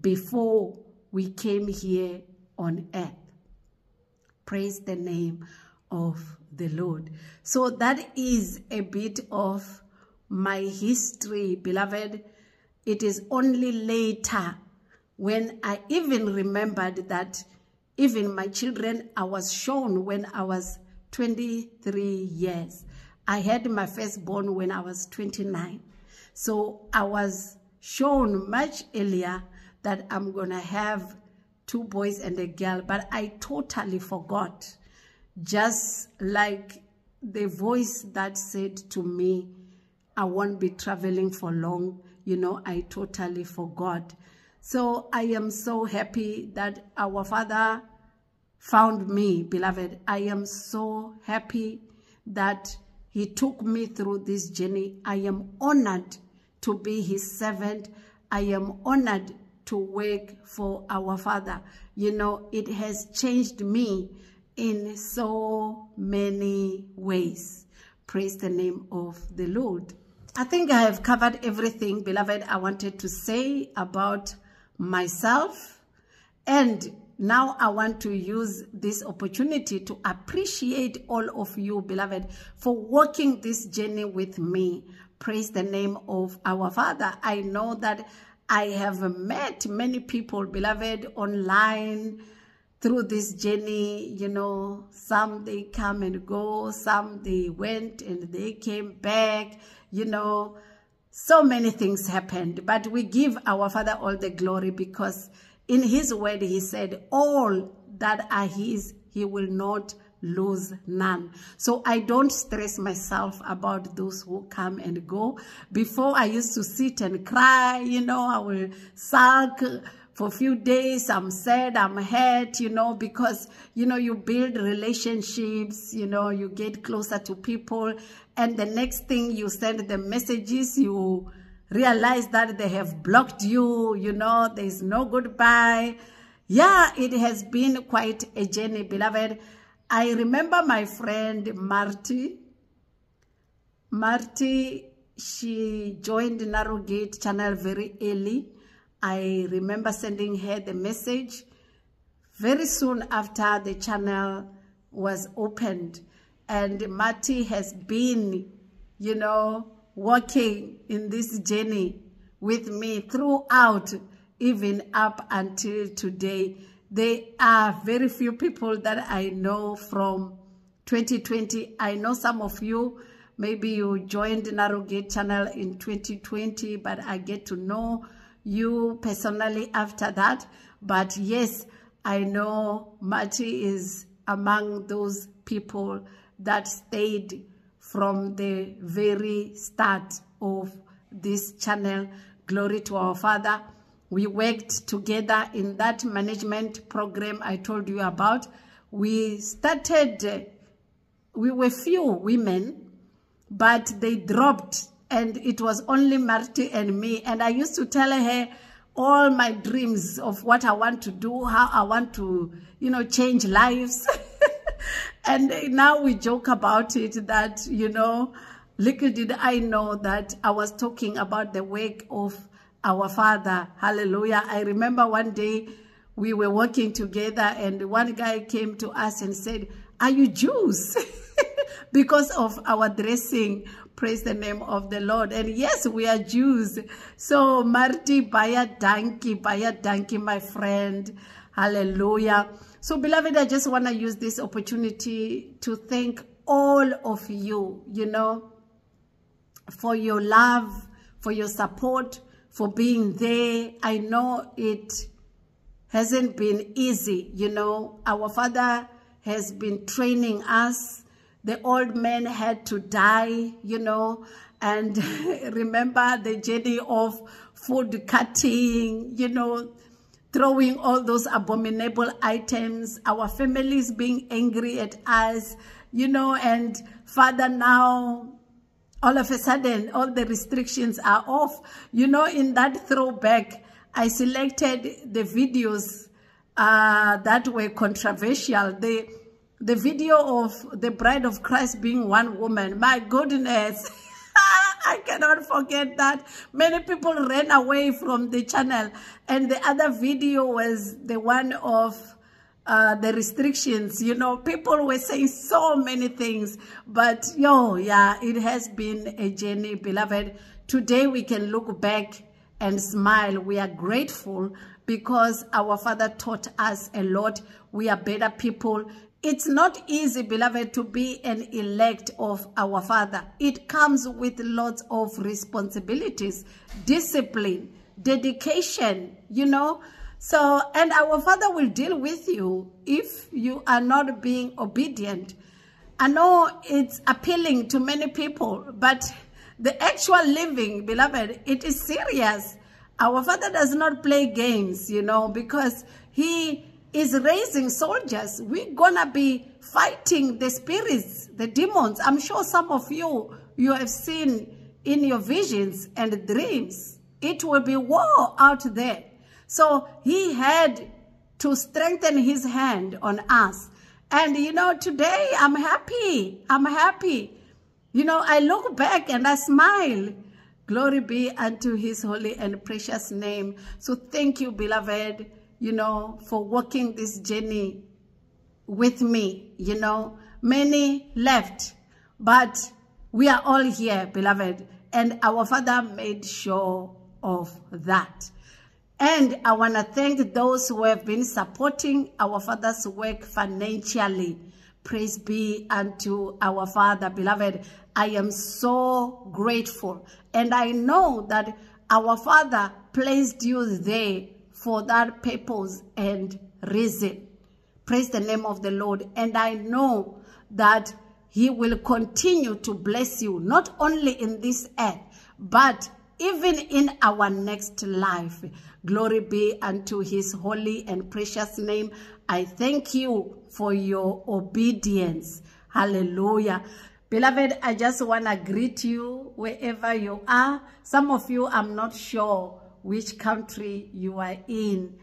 Speaker 1: before we came here on earth. Praise the name of the Lord. So that is a bit of my history, beloved. It is only later when I even remembered that even my children, I was shown when I was 23 years. I had my firstborn when I was 29. So I was shown much earlier that I'm going to have two boys and a girl, but I totally forgot just like the voice that said to me, I won't be traveling for long, you know, I totally forgot. So I am so happy that our Father found me, beloved. I am so happy that he took me through this journey. I am honored to be his servant. I am honored to work for our Father. You know, it has changed me in so many ways. Praise the name of the Lord. I think I have covered everything, beloved, I wanted to say about myself. And now I want to use this opportunity to appreciate all of you, beloved, for walking this journey with me. Praise the name of our Father. I know that I have met many people, beloved, online, through this journey, you know, some they come and go, some they went and they came back, you know, so many things happened. But we give our Father all the glory because in his word he said, all that are his, he will not lose none. So I don't stress myself about those who come and go. Before I used to sit and cry, you know, I will sulk, for a few days i'm sad i'm hurt you know because you know you build relationships you know you get closer to people and the next thing you send the messages you realize that they have blocked you you know there's no goodbye yeah it has been quite a journey beloved i remember my friend marty marty she joined narrow gate channel very early I remember sending her the message very soon after the channel was opened. And Marty has been, you know, working in this journey with me throughout, even up until today. There are very few people that I know from 2020. I know some of you, maybe you joined Narrow Gate channel in 2020, but I get to know you personally after that. But yes, I know Marty is among those people that stayed from the very start of this channel. Glory to our Father. We worked together in that management program I told you about. We started, we were few women, but they dropped and it was only Marty and me. And I used to tell her all my dreams of what I want to do, how I want to, you know, change lives. <laughs> and now we joke about it that, you know, little did I know that I was talking about the work of our Father. Hallelujah. I remember one day we were working together and one guy came to us and said, are you Jews? <laughs> because of our dressing. Praise the name of the Lord. And yes, we are Jews. So Marty, buy a donkey, buy a donkey, my friend. Hallelujah. So beloved, I just want to use this opportunity to thank all of you, you know, for your love, for your support, for being there. I know it hasn't been easy, you know. Our Father has been training us the old man had to die, you know, and <laughs> remember the journey of food cutting, you know, throwing all those abominable items, our families being angry at us, you know, and Father, now all of a sudden, all the restrictions are off. You know, in that throwback, I selected the videos uh, that were controversial. They the video of the bride of Christ being one woman. My goodness. <laughs> I cannot forget that. Many people ran away from the channel. And the other video was the one of uh, the restrictions. You know, people were saying so many things. But, yo, yeah, it has been a journey, beloved. Today we can look back and smile. We are grateful because our Father taught us a lot. We are better people. It's not easy, beloved, to be an elect of our Father. It comes with lots of responsibilities, discipline, dedication, you know. So, and our Father will deal with you if you are not being obedient. I know it's appealing to many people, but the actual living, beloved, it is serious. Our Father does not play games, you know, because he is raising soldiers. We're going to be fighting the spirits, the demons. I'm sure some of you, you have seen in your visions and dreams. It will be war out there. So he had to strengthen his hand on us. And, you know, today I'm happy. I'm happy. You know, I look back and I smile. Glory be unto his holy and precious name. So thank you, beloved you know, for walking this journey with me, you know. Many left, but we are all here, beloved. And our Father made sure of that. And I want to thank those who have been supporting our Father's work financially. Praise be unto our Father, beloved. I am so grateful. And I know that our Father placed you there for that purpose and reason. Praise the name of the Lord. And I know that he will continue to bless you, not only in this earth, but even in our next life. Glory be unto his holy and precious name. I thank you for your obedience. Hallelujah. Beloved, I just want to greet you wherever you are. Some of you, I'm not sure which country you are in.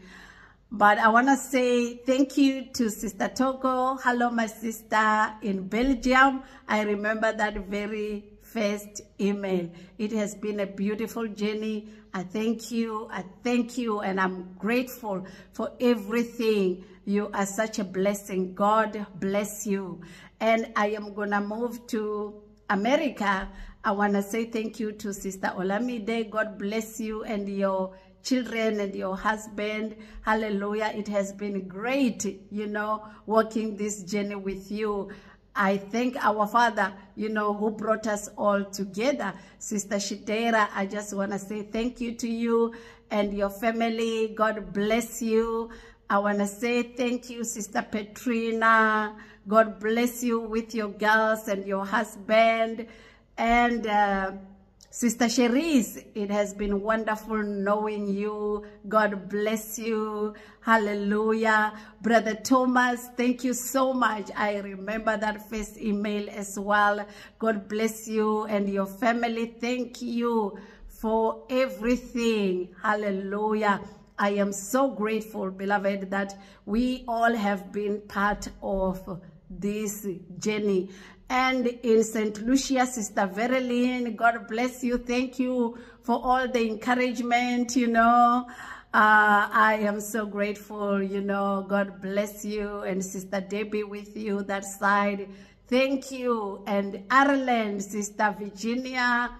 Speaker 1: But I want to say thank you to Sister Togo. Hello, my sister in Belgium. I remember that very first email. It has been a beautiful journey. I thank you. I thank you. And I'm grateful for everything. You are such a blessing. God bless you. And I am going to move to America. I want to say thank you to Sister Olamide. God bless you and your children and your husband. Hallelujah. It has been great, you know, walking this journey with you. I thank our Father, you know, who brought us all together. Sister Shidera, I just want to say thank you to you and your family. God bless you. I want to say thank you, Sister Petrina. God bless you with your girls and your husband. And uh, Sister Cherise, it has been wonderful knowing you. God bless you. Hallelujah. Brother Thomas, thank you so much. I remember that first email as well. God bless you and your family. Thank you for everything. Hallelujah. I am so grateful, beloved, that we all have been part of this journey. And in St. Lucia, Sister Vereline, God bless you. Thank you for all the encouragement, you know. Uh, I am so grateful, you know. God bless you. And Sister Debbie with you, that side. Thank you. And Ireland, Sister Virginia,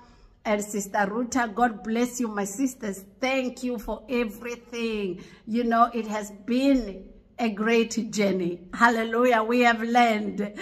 Speaker 1: and Sister Ruta, God bless you, my sisters. Thank you for everything. You know, it has been a great journey. Hallelujah. We have learned.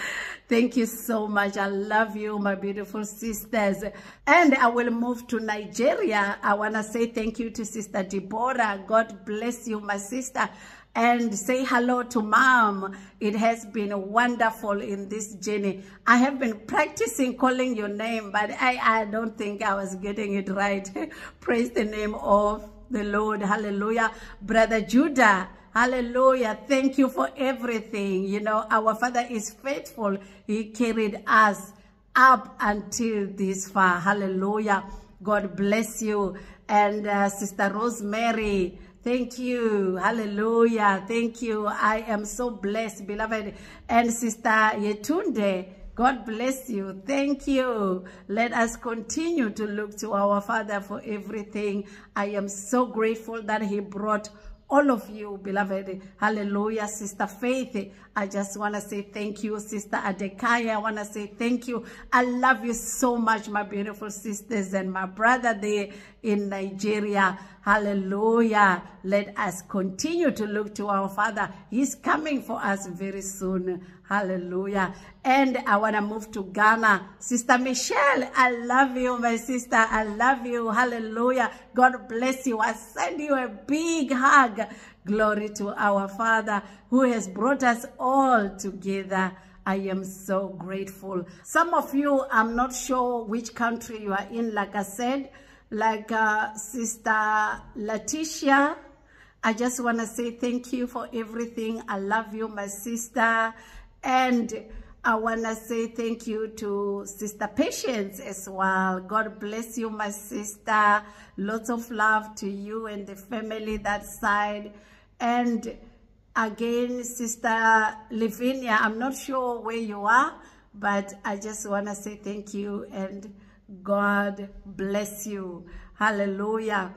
Speaker 1: Thank you so much. I love you, my beautiful sisters. And I will move to Nigeria. I want to say thank you to Sister Deborah. God bless you, my sister. And say hello to mom. It has been wonderful in this journey. I have been practicing calling your name, but I, I don't think I was getting it right. <laughs> Praise the name of the Lord. Hallelujah. Brother Judah. Hallelujah. Thank you for everything. You know, our Father is faithful. He carried us up until this far. Hallelujah. God bless you. And uh, Sister Rosemary, thank you. Hallelujah. Thank you. I am so blessed, beloved. And Sister Yetunde, God bless you. Thank you. Let us continue to look to our Father for everything. I am so grateful that he brought all of you, beloved. Hallelujah, Sister Faith. I just want to say thank you, Sister Adekaya. I want to say thank you. I love you so much, my beautiful sisters and my brother there in Nigeria. Hallelujah. Let us continue to look to our Father. He's coming for us very soon. Hallelujah. And I want to move to Ghana. Sister Michelle, I love you, my sister. I love you. Hallelujah. God bless you. I send you a big hug. Glory to our Father who has brought us all together. I am so grateful. Some of you, I'm not sure which country you are in, like I said, like uh, Sister Letitia. I just want to say thank you for everything. I love you, my sister. And I want to say thank you to Sister Patience as well. God bless you, my sister. Lots of love to you and the family that side. And again, Sister Lavinia, I'm not sure where you are, but I just want to say thank you and God bless you. Hallelujah.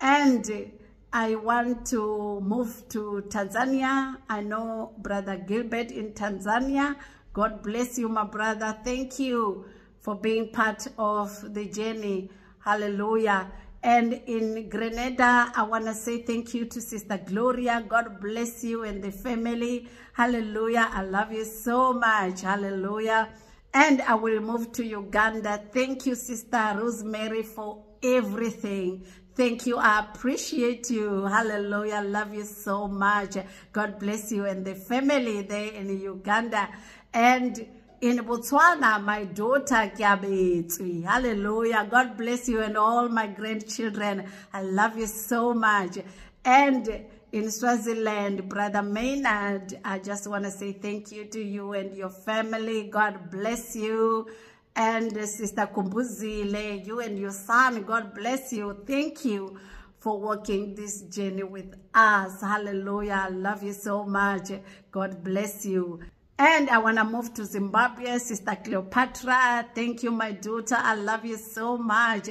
Speaker 1: And I want to move to Tanzania. I know Brother Gilbert in Tanzania. God bless you, my brother. Thank you for being part of the journey. Hallelujah. And in Grenada, I want to say thank you to Sister Gloria. God bless you and the family. Hallelujah. I love you so much. Hallelujah. And I will move to Uganda. Thank you, Sister Rosemary, for everything. Thank you. I appreciate you. Hallelujah. Love you so much. God bless you and the family there in Uganda. And in Botswana, my daughter Kiabetsui. Hallelujah. God bless you and all my grandchildren. I love you so much. And in Swaziland, Brother Maynard, I just want to say thank you to you and your family. God bless you. And Sister Kumbuzile, you and your son, God bless you. Thank you for walking this journey with us. Hallelujah. I love you so much. God bless you. And I want to move to Zimbabwe. Sister Cleopatra, thank you, my daughter. I love you so much.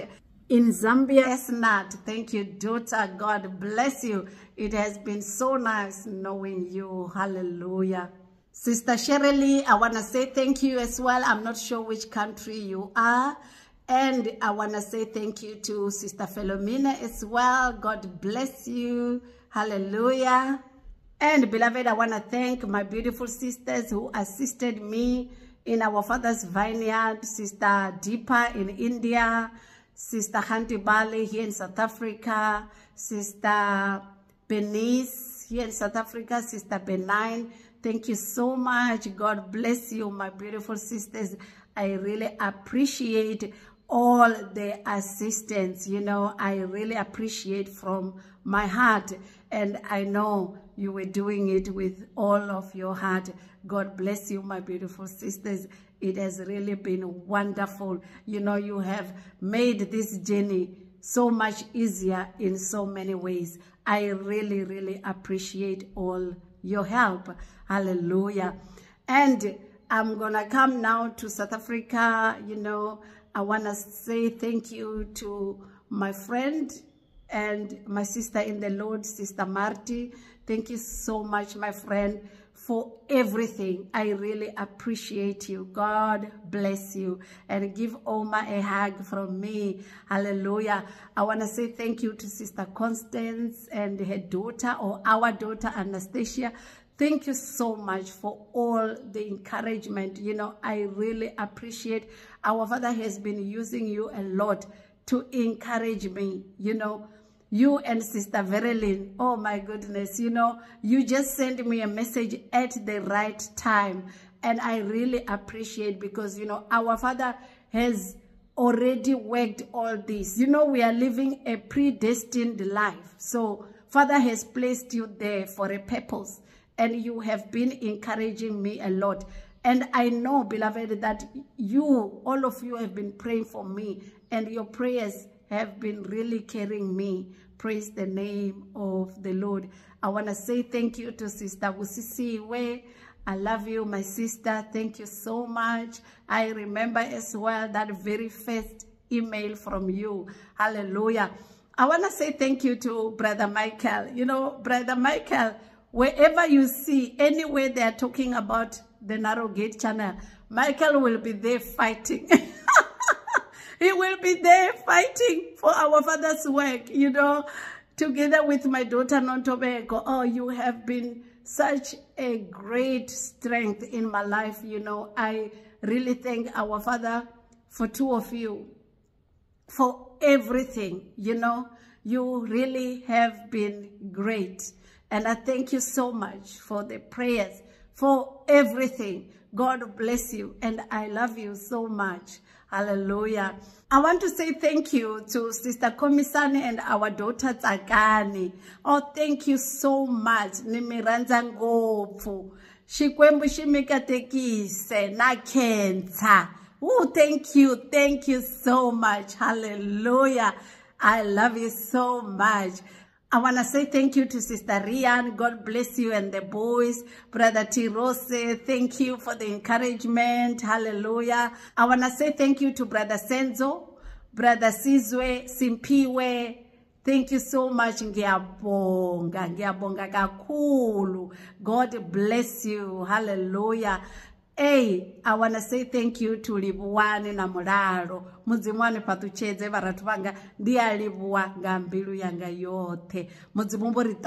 Speaker 1: In Zambia, Esnat, thank you, daughter. God bless you. It has been so nice knowing you. Hallelujah. Sister Shirley, I want to say thank you as well. I'm not sure which country you are. And I want to say thank you to Sister Philomena as well. God bless you. Hallelujah. And beloved, I want to thank my beautiful sisters who assisted me in our father's vineyard, Sister Deepa in India, Sister Hanti Bali here in South Africa, Sister Benice here in South Africa, Sister Benign. Thank you so much. God bless you, my beautiful sisters. I really appreciate all the assistance. You know, I really appreciate from my heart. And I know you were doing it with all of your heart. God bless you, my beautiful sisters. It has really been wonderful. You know, you have made this journey so much easier in so many ways. I really, really appreciate all your help. Hallelujah. And I'm going to come now to South Africa. You know, I want to say thank you to my friend and my sister in the Lord, Sister Marty. Thank you so much, my friend, for everything. I really appreciate you. God bless you. And give Oma a hug from me. Hallelujah. I want to say thank you to Sister Constance and her daughter or our daughter, Anastasia. Thank you so much for all the encouragement. You know, I really appreciate our Father has been using you a lot to encourage me, you know, you and Sister Verilyn, oh my goodness, you know, you just sent me a message at the right time. And I really appreciate because, you know, our Father has already worked all this. You know, we are living a predestined life. So Father has placed you there for a purpose. And you have been encouraging me a lot. And I know, beloved, that you, all of you have been praying for me. And your prayers have been really carrying me. Praise the name of the Lord. I want to say thank you to Sister Wusisi I love you, my sister. Thank you so much. I remember as well that very first email from you. Hallelujah. I want to say thank you to Brother Michael. You know, Brother Michael, wherever you see, anywhere they are talking about the Narrow Gate channel, Michael will be there fighting. <laughs> He will be there fighting for our father's work, you know, together with my daughter Nontobeko. Oh, you have been such a great strength in my life, you know. I really thank our father for two of you, for everything, you know. You really have been great. And I thank you so much for the prayers, for everything. God bless you. And I love you so much. Hallelujah. I want to say thank you to Sister Komisani and our daughter Tsakani. Oh, thank you so much. Nimiranza ngopfu. Xikwembu xi mi katekise na khensa. Oh, thank you. Thank you so much. Hallelujah. I love you so much. I want to say thank you to Sister Rian. God bless you and the boys. Brother T. Rose, thank you for the encouragement. Hallelujah. I want to say thank you to Brother Senzo, Brother Sizwe, Simpiwe. Thank you so much. God bless you. Hallelujah. Hey, I want to say thank you to Libuwani na Mulalo. Mudzimu wani patuchedze varatu vanga ndiyalivuwa nga mbilu yanga yote. Mudzimu mbori.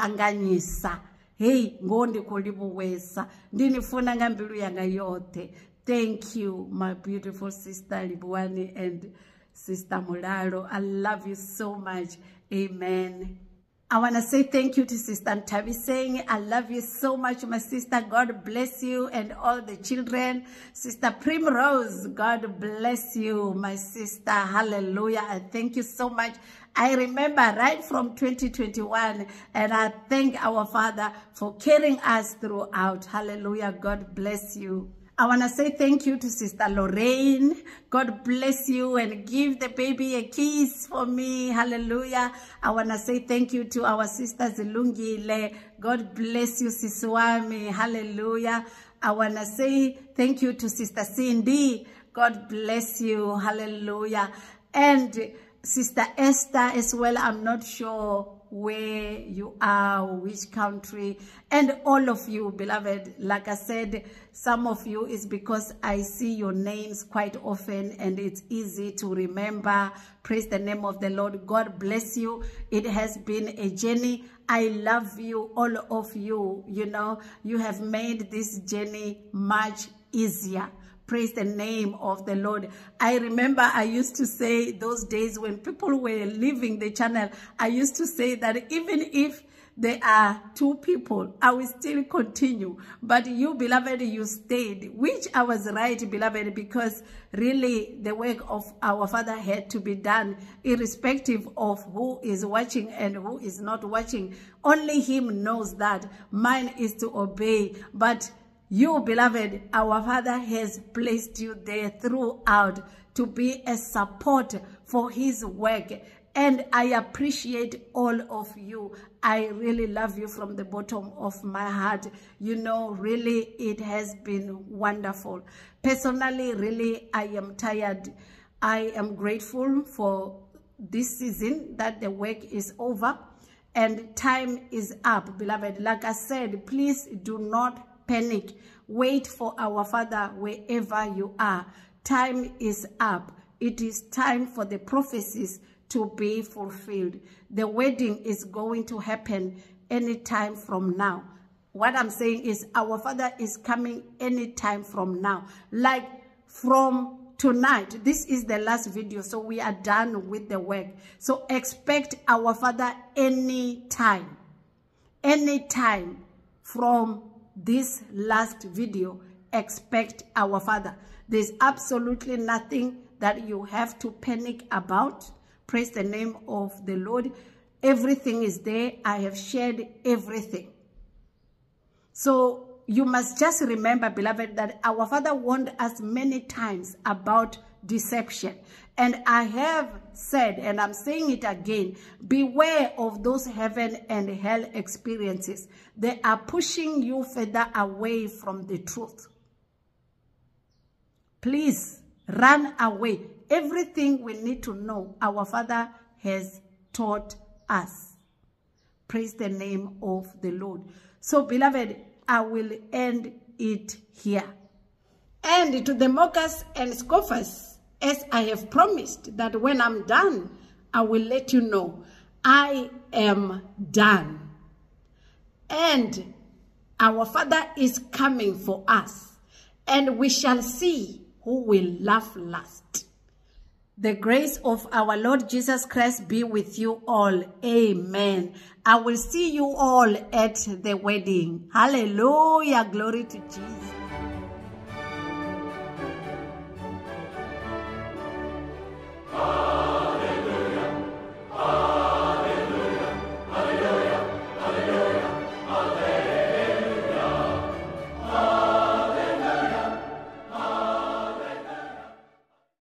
Speaker 1: Hey, ngondi kulibuwesa. Ndinifuna nga mbilu yanga yote. Thank you, my beautiful sister Libuwani and sister Mulalo. I love you so much. Amen. I want to say thank you to Sister Tavi saying, I love you so much, my sister. God bless you and all the children. Sister Primrose, God bless you, my sister. Hallelujah. I thank you so much. I remember right from 2021 and I thank our Father for carrying us throughout. Hallelujah. God bless you. I want to say thank you to Sister Lorraine. God bless you and give the baby a kiss for me. Hallelujah. I want to say thank you to our sister Zilungile. God bless you, Siswami. Hallelujah. I want to say thank you to Sister Cindy. God bless you. Hallelujah. And Sister Esther as well. I'm not sure where you are, which country, and all of you, beloved. Like I said, some of you is because I see your names quite often and it's easy to remember. Praise the name of the Lord. God bless you. It has been a journey. I love you, all of you. You know, you have made this journey much easier. Praise the name of the Lord. I remember I used to say those days when people were leaving the channel, I used to say that even if there are two people, I will still continue. But you, beloved, you stayed, which I was right, beloved, because really the work of our Father had to be done, irrespective of who is watching and who is not watching. Only Him knows that. Mine is to obey. But you, beloved, our Father has placed you there throughout to be a support for his work. And I appreciate all of you. I really love you from the bottom of my heart. You know, really, it has been wonderful. Personally, really, I am tired. I am grateful for this season that the work is over and time is up, beloved. Like I said, please do not panic. Wait for our Father wherever you are. Time is up. It is time for the prophecies to be fulfilled. The wedding is going to happen anytime from now. What I'm saying is our Father is coming anytime from now. Like from tonight, this is the last video, so we are done with the work. So expect our Father anytime. Anytime from this last video, expect our Father. There's absolutely nothing that you have to panic about. Praise the name of the Lord. Everything is there. I have shared everything. So you must just remember, beloved, that our Father warned us many times about deception. And I have said, and I'm saying it again, beware of those heaven and hell experiences. They are pushing you further away from the truth. Please run away. Everything we need to know, our Father has taught us. Praise the name of the Lord. So, beloved, I will end it here. And to the mockers and scoffers, as I have promised that when I'm done, I will let you know I am done. And our Father is coming for us, and we shall see who will laugh last. The grace of our Lord Jesus Christ be with you all. Amen. I will see you all at the wedding. Hallelujah. Glory to Jesus.